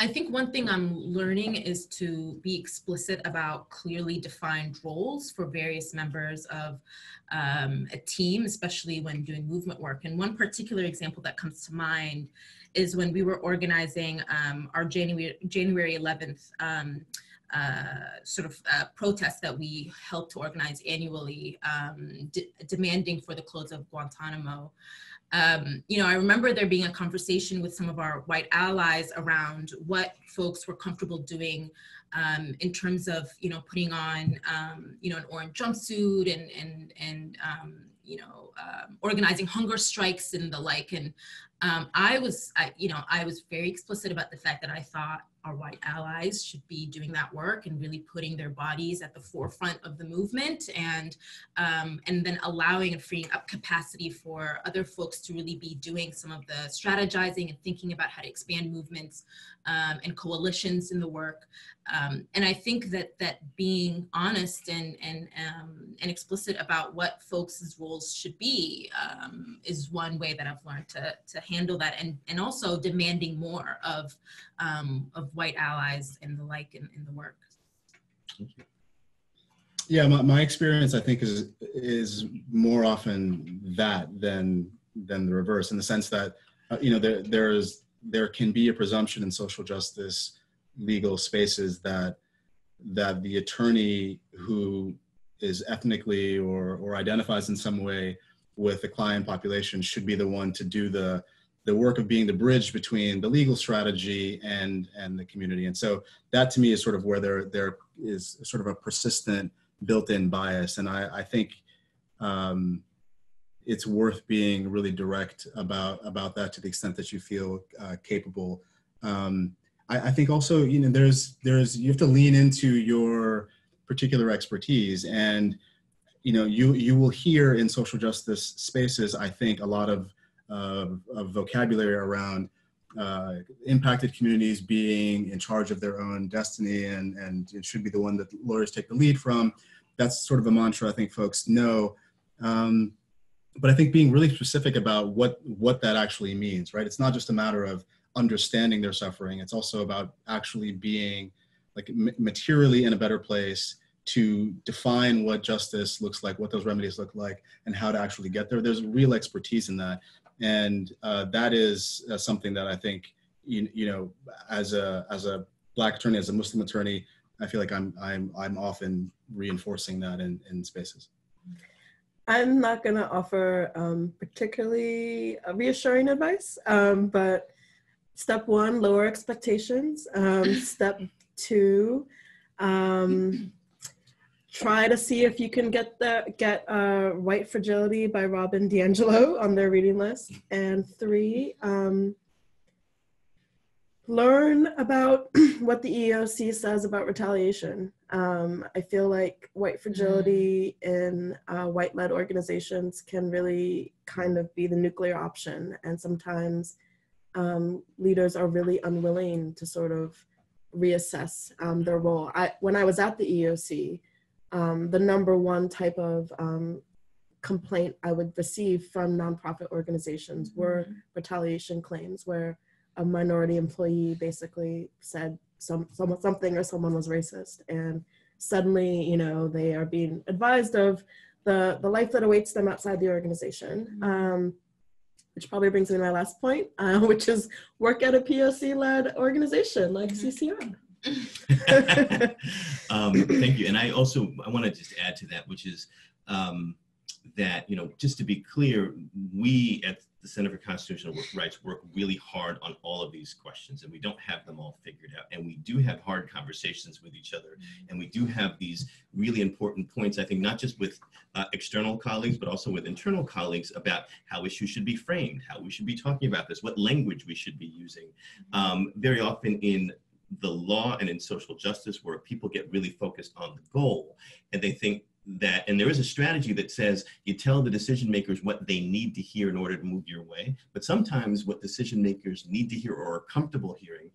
S4: I think one thing I'm learning is to be explicit about clearly defined roles for various members of um, a team, especially when doing movement work. And one particular example that comes to mind is when we were organizing um, our January, January 11th um, uh, sort of uh, protest that we help to organize annually, um, demanding for the close of Guantanamo. Um, you know, I remember there being a conversation with some of our white allies around what folks were comfortable doing um, in terms of, you know, putting on, um, you know, an orange jumpsuit and and and um, you know, um, organizing hunger strikes and the like. And um, I was, I, you know, I was very explicit about the fact that I thought our white allies should be doing that work and really putting their bodies at the forefront of the movement and um, and then allowing and freeing up capacity for other folks to really be doing some of the strategizing and thinking about how to expand movements um, and coalitions in the work. Um, and I think that that being honest and and um, and explicit about what folks' roles should be um, is one way that I've learned to to handle that and, and also demanding more of, um, of white allies and the like in, in the work.
S3: Yeah, my, my experience, I think, is is more often that than than the reverse, in the sense that uh, you know there there's there can be a presumption in social justice legal spaces that that the attorney who is ethnically or or identifies in some way with the client population should be the one to do the the work of being the bridge between the legal strategy and and the community. And so that to me is sort of where there there is sort of a persistent built-in bias. And i i think um it's worth being really direct about about that to the extent that you feel uh, capable. Um I, I think also you know there's there's you have to lean into your particular expertise. And you know you you will hear in social justice spaces i think a lot of of, of vocabulary around uh, impacted communities being in charge of their own destiny and and it should be the one that lawyers take the lead from. That's sort of a mantra i think folks know. Um, but i think being really specific about what what that actually means right? It's not just a matter of understanding their suffering. It's also about actually being like materially in a better place to define what justice looks like, what those remedies look like, and how to actually get there. There's real expertise in that, and uh, that is uh, something that I think you, you know, as a as a black attorney, as a Muslim attorney, I feel like I'm I'm I'm often reinforcing that in in spaces.
S2: I'm not going to offer um, particularly reassuring advice, um, but step one, lower expectations. Um, step two, um, try to see if you can get the get uh, White Fragility by Robin DiAngelo on their reading list. And three, um, learn about what the EEOC says about retaliation. Um, I feel like white fragility in uh, white-led organizations can really kind of be the nuclear option, and sometimes um, leaders are really unwilling to sort of reassess um, their role. I, when I was at the EEOC, um, the number one type of um, complaint I would receive from nonprofit organizations were mm-hmm. retaliation claims where a minority employee basically said some, some something or someone was racist and suddenly you know they are being advised of the the life that awaits them outside the organization mm-hmm. um, which probably brings me to my last point uh, which is work at a poc led organization like mm-hmm. ccr
S1: um, thank you. And I also I want to just add to that, which is um, that you know just to be clear, we at the Center for Constitutional Rights work really hard on all of these questions, and we don't have them all figured out. And we do have hard conversations with each other, and we do have these really important points. I think not just with uh, external colleagues, but also with internal colleagues about how issues should be framed, how we should be talking about this, what language we should be using. Um, very often in the law and in social justice work, people get really focused on the goal and they think that, and there is a strategy that says you tell the decision makers what they need to hear in order to move your way. But sometimes what decision makers need to hear or are comfortable hearing,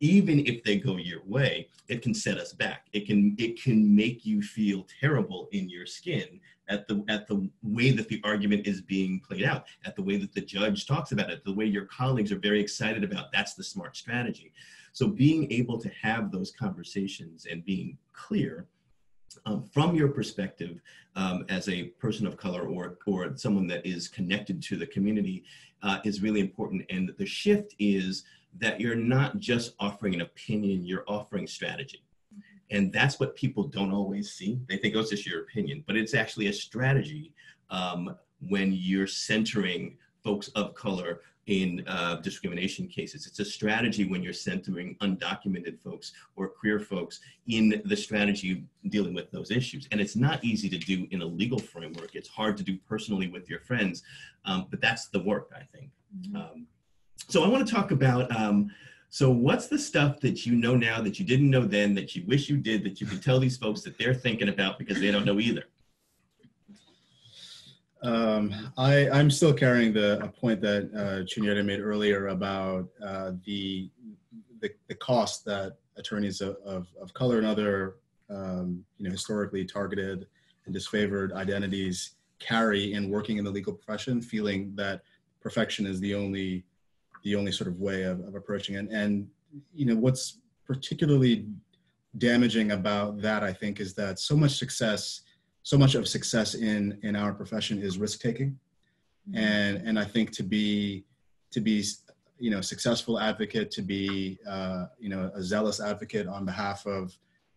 S1: even if they go your way, it can set us back. It can it can make you feel terrible in your skin at the at the way that the argument is being played out, at the way that the judge talks about it, the way your colleagues are very excited about. That's the smart strategy. So being able to have those conversations and being clear um, from your perspective um, as a person of color or, or someone that is connected to the community uh, is really important. And the shift is that you're not just offering an opinion, you're offering strategy. And that's what people don't always see. They think, oh, it's just your opinion, but it's actually a strategy um, when you're centering folks of color in uh, discrimination cases. It's a strategy when you're centering undocumented folks or queer folks in the strategy dealing with those issues. And it's not easy to do in a legal framework. It's hard to do personally with your friends, um, but that's the work, I think. Mm-hmm. Um, so I want to talk about, um, so what's the stuff that you know now that you didn't know then that you wish you did that you can tell these folks that they're thinking about because they don't know either?
S3: Um, I, I'm still carrying the a point that uh, made earlier about uh, the, the, the cost that attorneys of, of, of color and other um, you know historically targeted and disfavored identities carry in working in the legal profession, feeling that perfection is the only the only sort of way of, of approaching it. And you know what's particularly damaging about that, I think, is that so much success, so much of success in in our profession is risk taking, and and I think to be to be you know successful advocate, to be uh, you know a zealous advocate on behalf of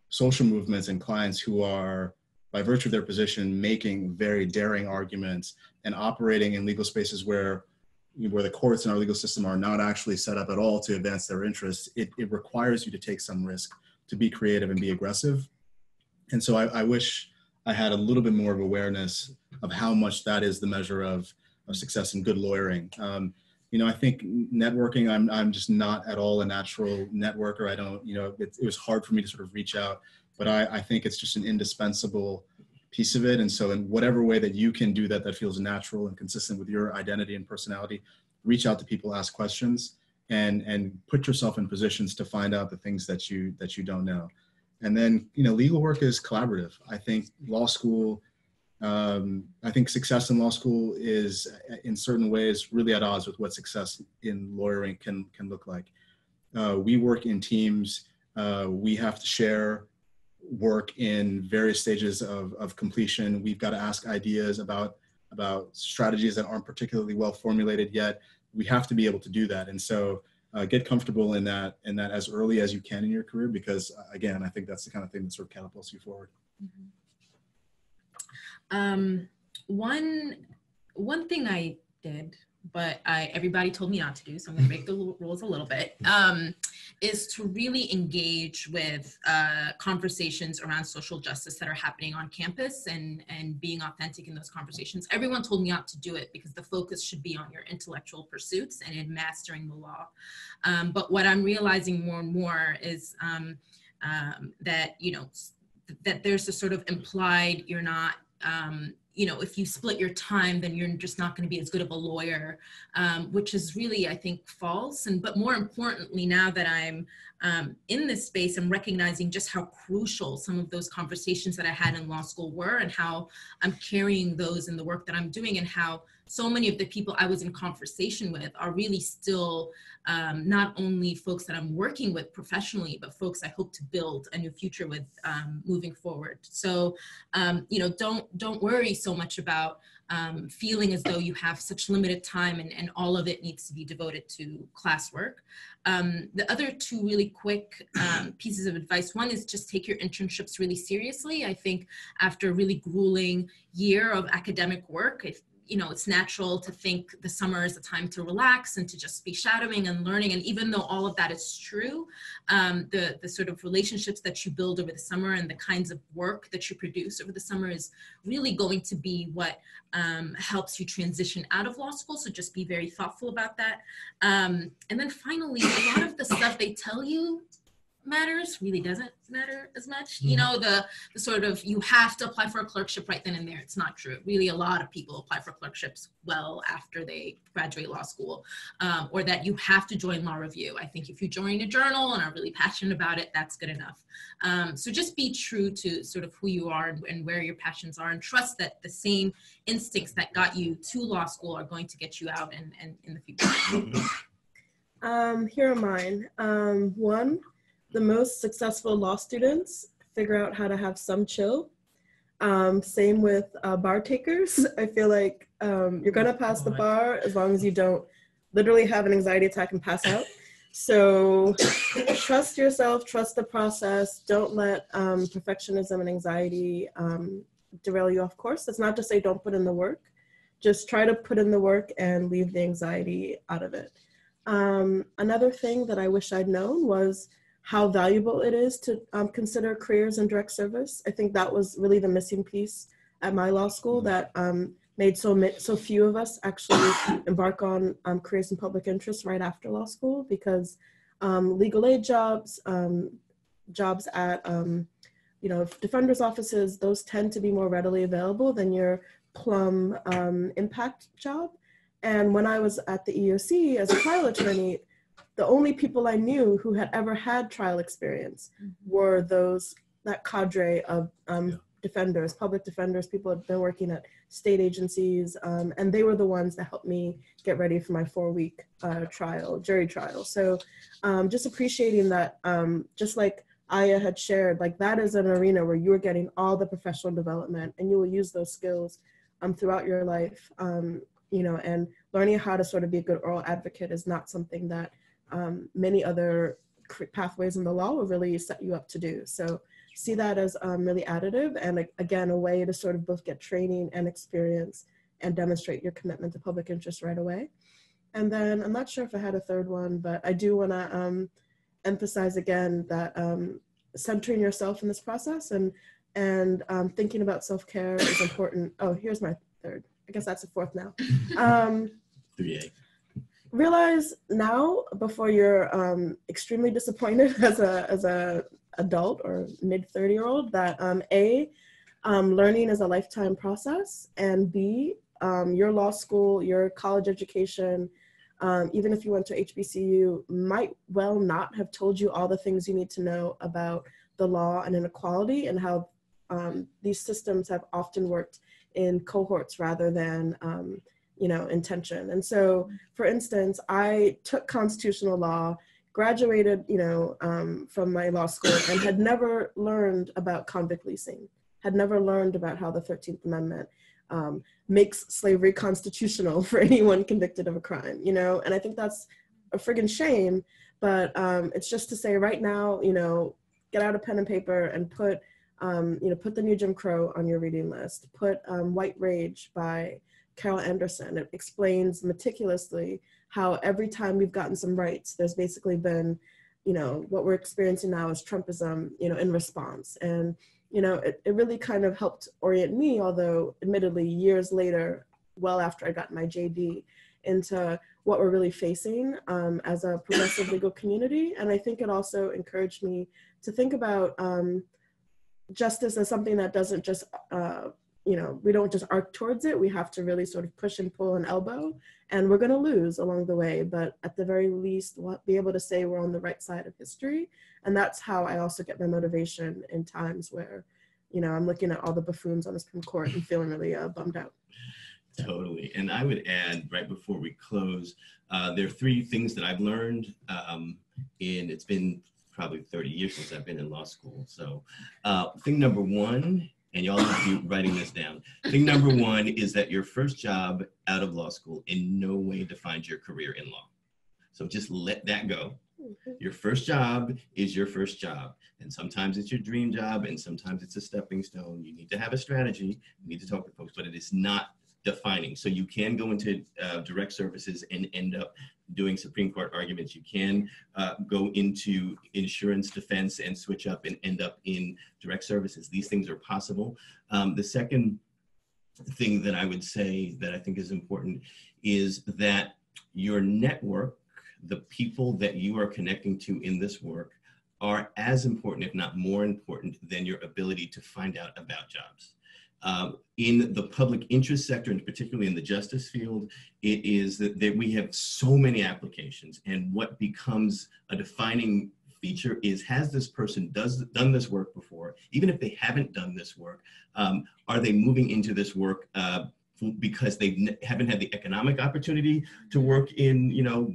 S3: social movements and clients who are by virtue of their position making very daring arguments and operating in legal spaces where where the courts and our legal system are not actually set up at all to advance their interests, it, it requires you to take some risk, to be creative and be aggressive. And so I, I, wish I had a little bit more of awareness of how much that is the measure of, of success in good lawyering. Um, you know, I think networking, I'm, I'm just not at all a natural networker. I don't, you know, it, it was hard for me to sort of reach out, but I, I think it's just an indispensable piece of it. And so in whatever way that you can do that, that feels natural and consistent with your identity and personality, reach out to people, ask questions and, and put yourself in positions to find out the things that you, that you don't know. And then, you know, legal work is collaborative. I think law school, um, I think success in law school is in certain ways really at odds with what success in lawyering can, can look like. Uh, we work in teams. Uh, we have to share work in various stages of, of completion. We've got to ask ideas about, about strategies that aren't particularly well formulated yet. We have to be able to do that. And so uh, get comfortable in that, in that as early as you can in your career, because uh, again, I think that's the kind of thing that sort of catapults you forward.
S4: Mm-hmm. Um, one, one thing I did but I, everybody told me not to do, so I'm gonna break the rules a little bit, um, is to really engage with uh, conversations around social justice that are happening on campus and, and being authentic in those conversations. Everyone told me not to do it because the focus should be on your intellectual pursuits and in mastering the law. Um, but what I'm realizing more and more is um, um that, you know, that there's a sort of implied you're not um, you know, if you split your time, then you're just not going to be as good of a lawyer, um, which is really, I think, false. And but more importantly, now that I'm um, in this space, I'm recognizing just how crucial some of those conversations that I had in law school were, and how I'm carrying those in the work that I'm doing, and how so many of the people I was in conversation with are really still um, not only folks that I'm working with professionally, but folks I hope to build a new future with um, moving forward. So, um, you know, don't don't worry so much about um, feeling as though you have such limited time and, and all of it needs to be devoted to classwork. Um, the other two really quick um, pieces of advice, one is just take your internships really seriously. I think after a really grueling year of academic work, if, you know, it's natural to think the summer is a time to relax and to just be shadowing and learning. And even though all of that is true, um, the, the sort of relationships that you build over the summer and the kinds of work that you produce over the summer is really going to be what um, helps you transition out of law school. So just be very thoughtful about that. Um, and then finally, a lot of the stuff they tell you matters really doesn't matter as much. You know, the the sort of you have to apply for a clerkship right then and there. It's not true. Really, a lot of people apply for clerkships well after they graduate law school, um, or that you have to join law review. I think if you join a journal and are really passionate about it, that's good enough. Um, so just be true to sort of who you are and, and where your passions are, and trust that the same instincts that got you to law school are going to get you out and, and in the future.
S2: Um, here are mine. Um, one, the most successful law students figure out how to have some chill. Um, same with uh, bar takers. I feel like um, you're gonna pass the bar as long as you don't literally have an anxiety attack and pass out. So trust yourself, trust the process. Don't let um, perfectionism and anxiety um, derail you off course. That's not to say don't put in the work. Just try to put in the work and leave the anxiety out of it. Um, another thing that I wish I'd known was how valuable it is to um, consider careers in direct service. I think that was really the missing piece at my law school mm-hmm. that um, made so so few of us actually embark on um, careers in public interest right after law school because um, legal aid jobs, um, jobs at um, you know defenders offices, those tend to be more readily available than your plum impact job. And when I was at the EEOC as a trial attorney, the only people I knew who had ever had trial experience mm-hmm. were those that cadre of um, yeah. defenders, public defenders, people had been working at state agencies, um, and they were the ones that helped me get ready for my four-week uh, trial, jury trial. So um, just appreciating that, um, just like Aya had shared, like that is an arena where you're getting all the professional development and you will use those skills um, throughout your life, um, you know, and learning how to sort of be a good oral advocate is not something that um, many other pathways in the law will really set you up to do. So see that as um, really additive and again, a way to sort of both get training and experience and demonstrate your commitment to public interest right away. And then I'm not sure if I had a third one, but I do want to um, emphasize again that um, centering yourself in this process and and um, thinking about self-care is important. Oh, here's my third. I guess that's a fourth now. Um,
S1: 3A.
S2: Realize now before you're um, extremely disappointed as a as a adult or mid 30 year old that um, a um, learning is a lifetime process and b um, your law school your college education um, even if you went to hbcu might well not have told you all the things you need to know about the law and inequality and how um, these systems have often worked in cohorts rather than you know intention. And so for instance i took constitutional law graduated you know um, from my law school and had never learned about convict leasing had never learned about how the 13th amendment um, makes slavery constitutional for anyone convicted of a crime you know? And i think that's a friggin' shame but um, it's just to say right now you know get out a pen and paper and put um, you know put the new jim crow on your reading list. Put um, white rage by Carol Anderson. It explains meticulously how every time we've gotten some rights, there's basically been, you know, what we're experiencing now is Trumpism, you know, in response. And, you know, it, it really kind of helped orient me, although admittedly years later, well after I got my JD, into what we're really facing um, as a progressive legal community. And I think it also encouraged me to think about um, justice as something that doesn't just uh, you know, we don't just arc towards it. We have to really sort of push and pull and elbow, and we're going to lose along the way. But at the very least, we'll be able to say we're on the right side of history. And that's how I also get my motivation in times where, you know, I'm looking at all the buffoons on the Supreme Court and feeling really uh, bummed out.
S1: Totally. And I would add right before we close, uh, there are three things that I've learned. Um, and it's been probably 30 years since I've been in law school. So, uh, thing number one and y'all need to be writing this down. Thing number one is that your first job out of law school in no way defines your career in law. So just let that go. Mm-hmm. Your first job is your first job. And sometimes it's your dream job, and sometimes it's a stepping stone. You need to have a strategy, you need to talk to folks, but it is not defining. So you can go into uh, direct services and end up doing Supreme Court arguments. You can uh, go into insurance defense and switch up and end up in direct services. These things are possible. Um, the second thing that I would say that I think is important is that your network, the people that you are connecting to in this work, are as important, if not more important, than your ability to find out about jobs. Um, in the public interest sector, and particularly in the justice field, it is that, that we have so many applications. And what becomes a defining feature is has this person does done this work before even if they haven't done this work um, are they moving into this work uh, because they haven't had the economic opportunity to work in you know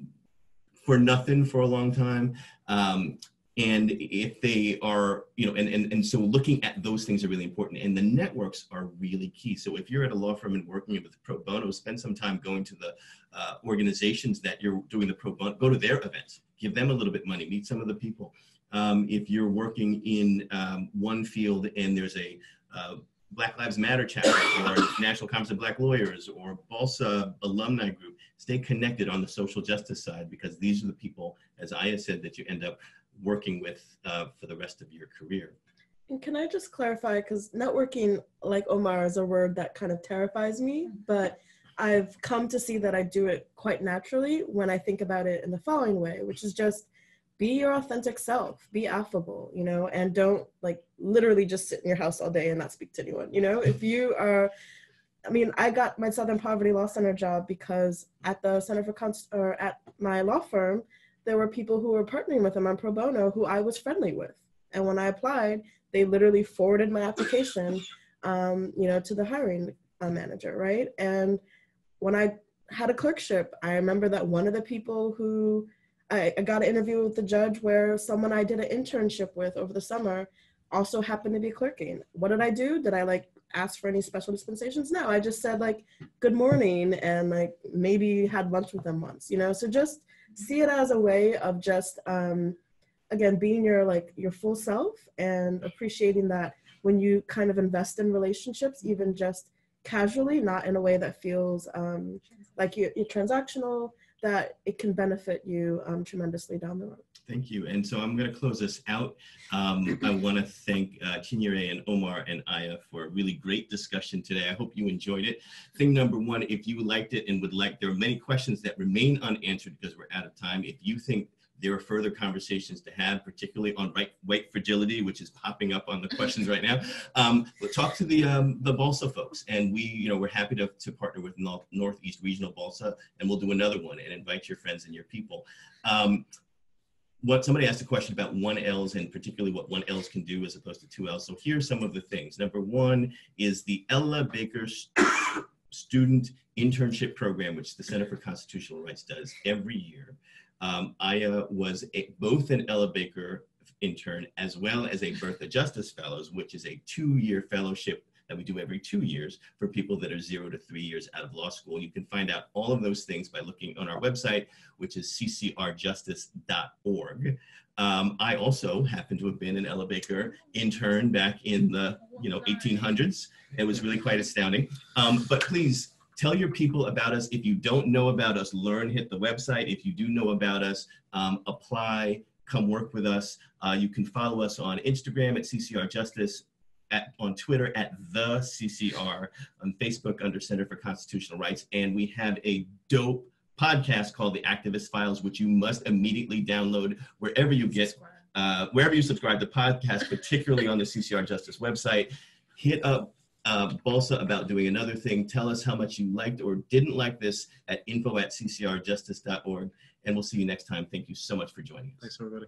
S1: for nothing for a long time um, and if they are you know and, and and so looking at those things are really important. And the networks are really key. So if you're at a law firm and working with pro bono spend some time going to the uh, organizations that you're doing the pro bono go to their events. Give them a little bit money. Meet some of the people. Um, if you're working in um, one field and there's a uh, Black Lives Matter chapter or National Conference of Black Lawyers or BALSA alumni group, stay connected on the social justice side because these are the people, as Aya said, that you end up working with uh, for the rest of your career.
S2: And can I just clarify? Because networking, like Omar, is a word that kind of terrifies me, but I've come to see that I do it quite naturally when I think about it in the following way, which is just be your authentic self, be affable, you know, and don't like literally just sit in your house all day and not speak to anyone, you know. If you are, I mean, I got my Southern Poverty Law Center job because at the Center for Const or at my law firm, there were people who were partnering with them on pro bono who I was friendly with. And when I applied, they literally forwarded my application um, you know, to the hiring uh, manager, right? And when I had a clerkship, I remember that one of the people who I, I got an interview with the judge where someone I did an internship with over the summer also happened to be clerking. What did I do? Did I like ask for any special dispensations? No, I just said like good morning and like maybe had lunch with them once, you know? So just see it as a way of just um again being your like your full self and appreciating that when you kind of invest in relationships, even just casually, not in a way that feels um like you're, you're transactional, that it can benefit you um, tremendously down the road.
S1: Thank you. And so I'm going to close this out. Um, I want to thank uh, Chinyere and Omar and Aya for a really great discussion today. I hope you enjoyed it. Thing number one, if you liked it and would like, there are many questions that remain unanswered because we're out of time. If you think there are further conversations to have, particularly on right, white fragility, which is popping up on the questions right now. Um, we'll talk to the um, the BALSA folks, and we, you know, we're happy to, to partner with North, Northeast Regional BALSA, and we'll do another one and invite your friends and your people. Um, what somebody asked a question about one L's and particularly what one L's can do as opposed to two L's. So here's some of the things. Number one is the Ella Baker Student Internship Program, which the Center for Constitutional Rights does every year. Um, Aya was a, both an Ella Baker intern as well as a Bertha Justice Fellows, which is a two-year fellowship that we do every two years for people that are zero to three years out of law school. You can find out all of those things by looking on our website, which is ccrjustice.org. Um, I also happen to have been an Ella Baker intern back in the you know 1800s. It was really quite astounding. Um, but please tell your people about us. If you don't know about us, learn, hit the website. If you do know about us, um, apply, come work with us. Uh, you can follow us on Instagram at CCR Justice, at, on Twitter at the CCR, on Facebook under Center for Constitutional Rights, and we have a dope podcast called The Activist Files, which you must immediately download wherever you get, uh, wherever you subscribe to podcasts, particularly on the CCR Justice website. Hit up uh, Balsa about doing another thing. Tell us how much you liked or didn't like this at info at ccrjustice.org. And we'll see you next time. Thank you so much for joining us.
S3: Thanks, everybody.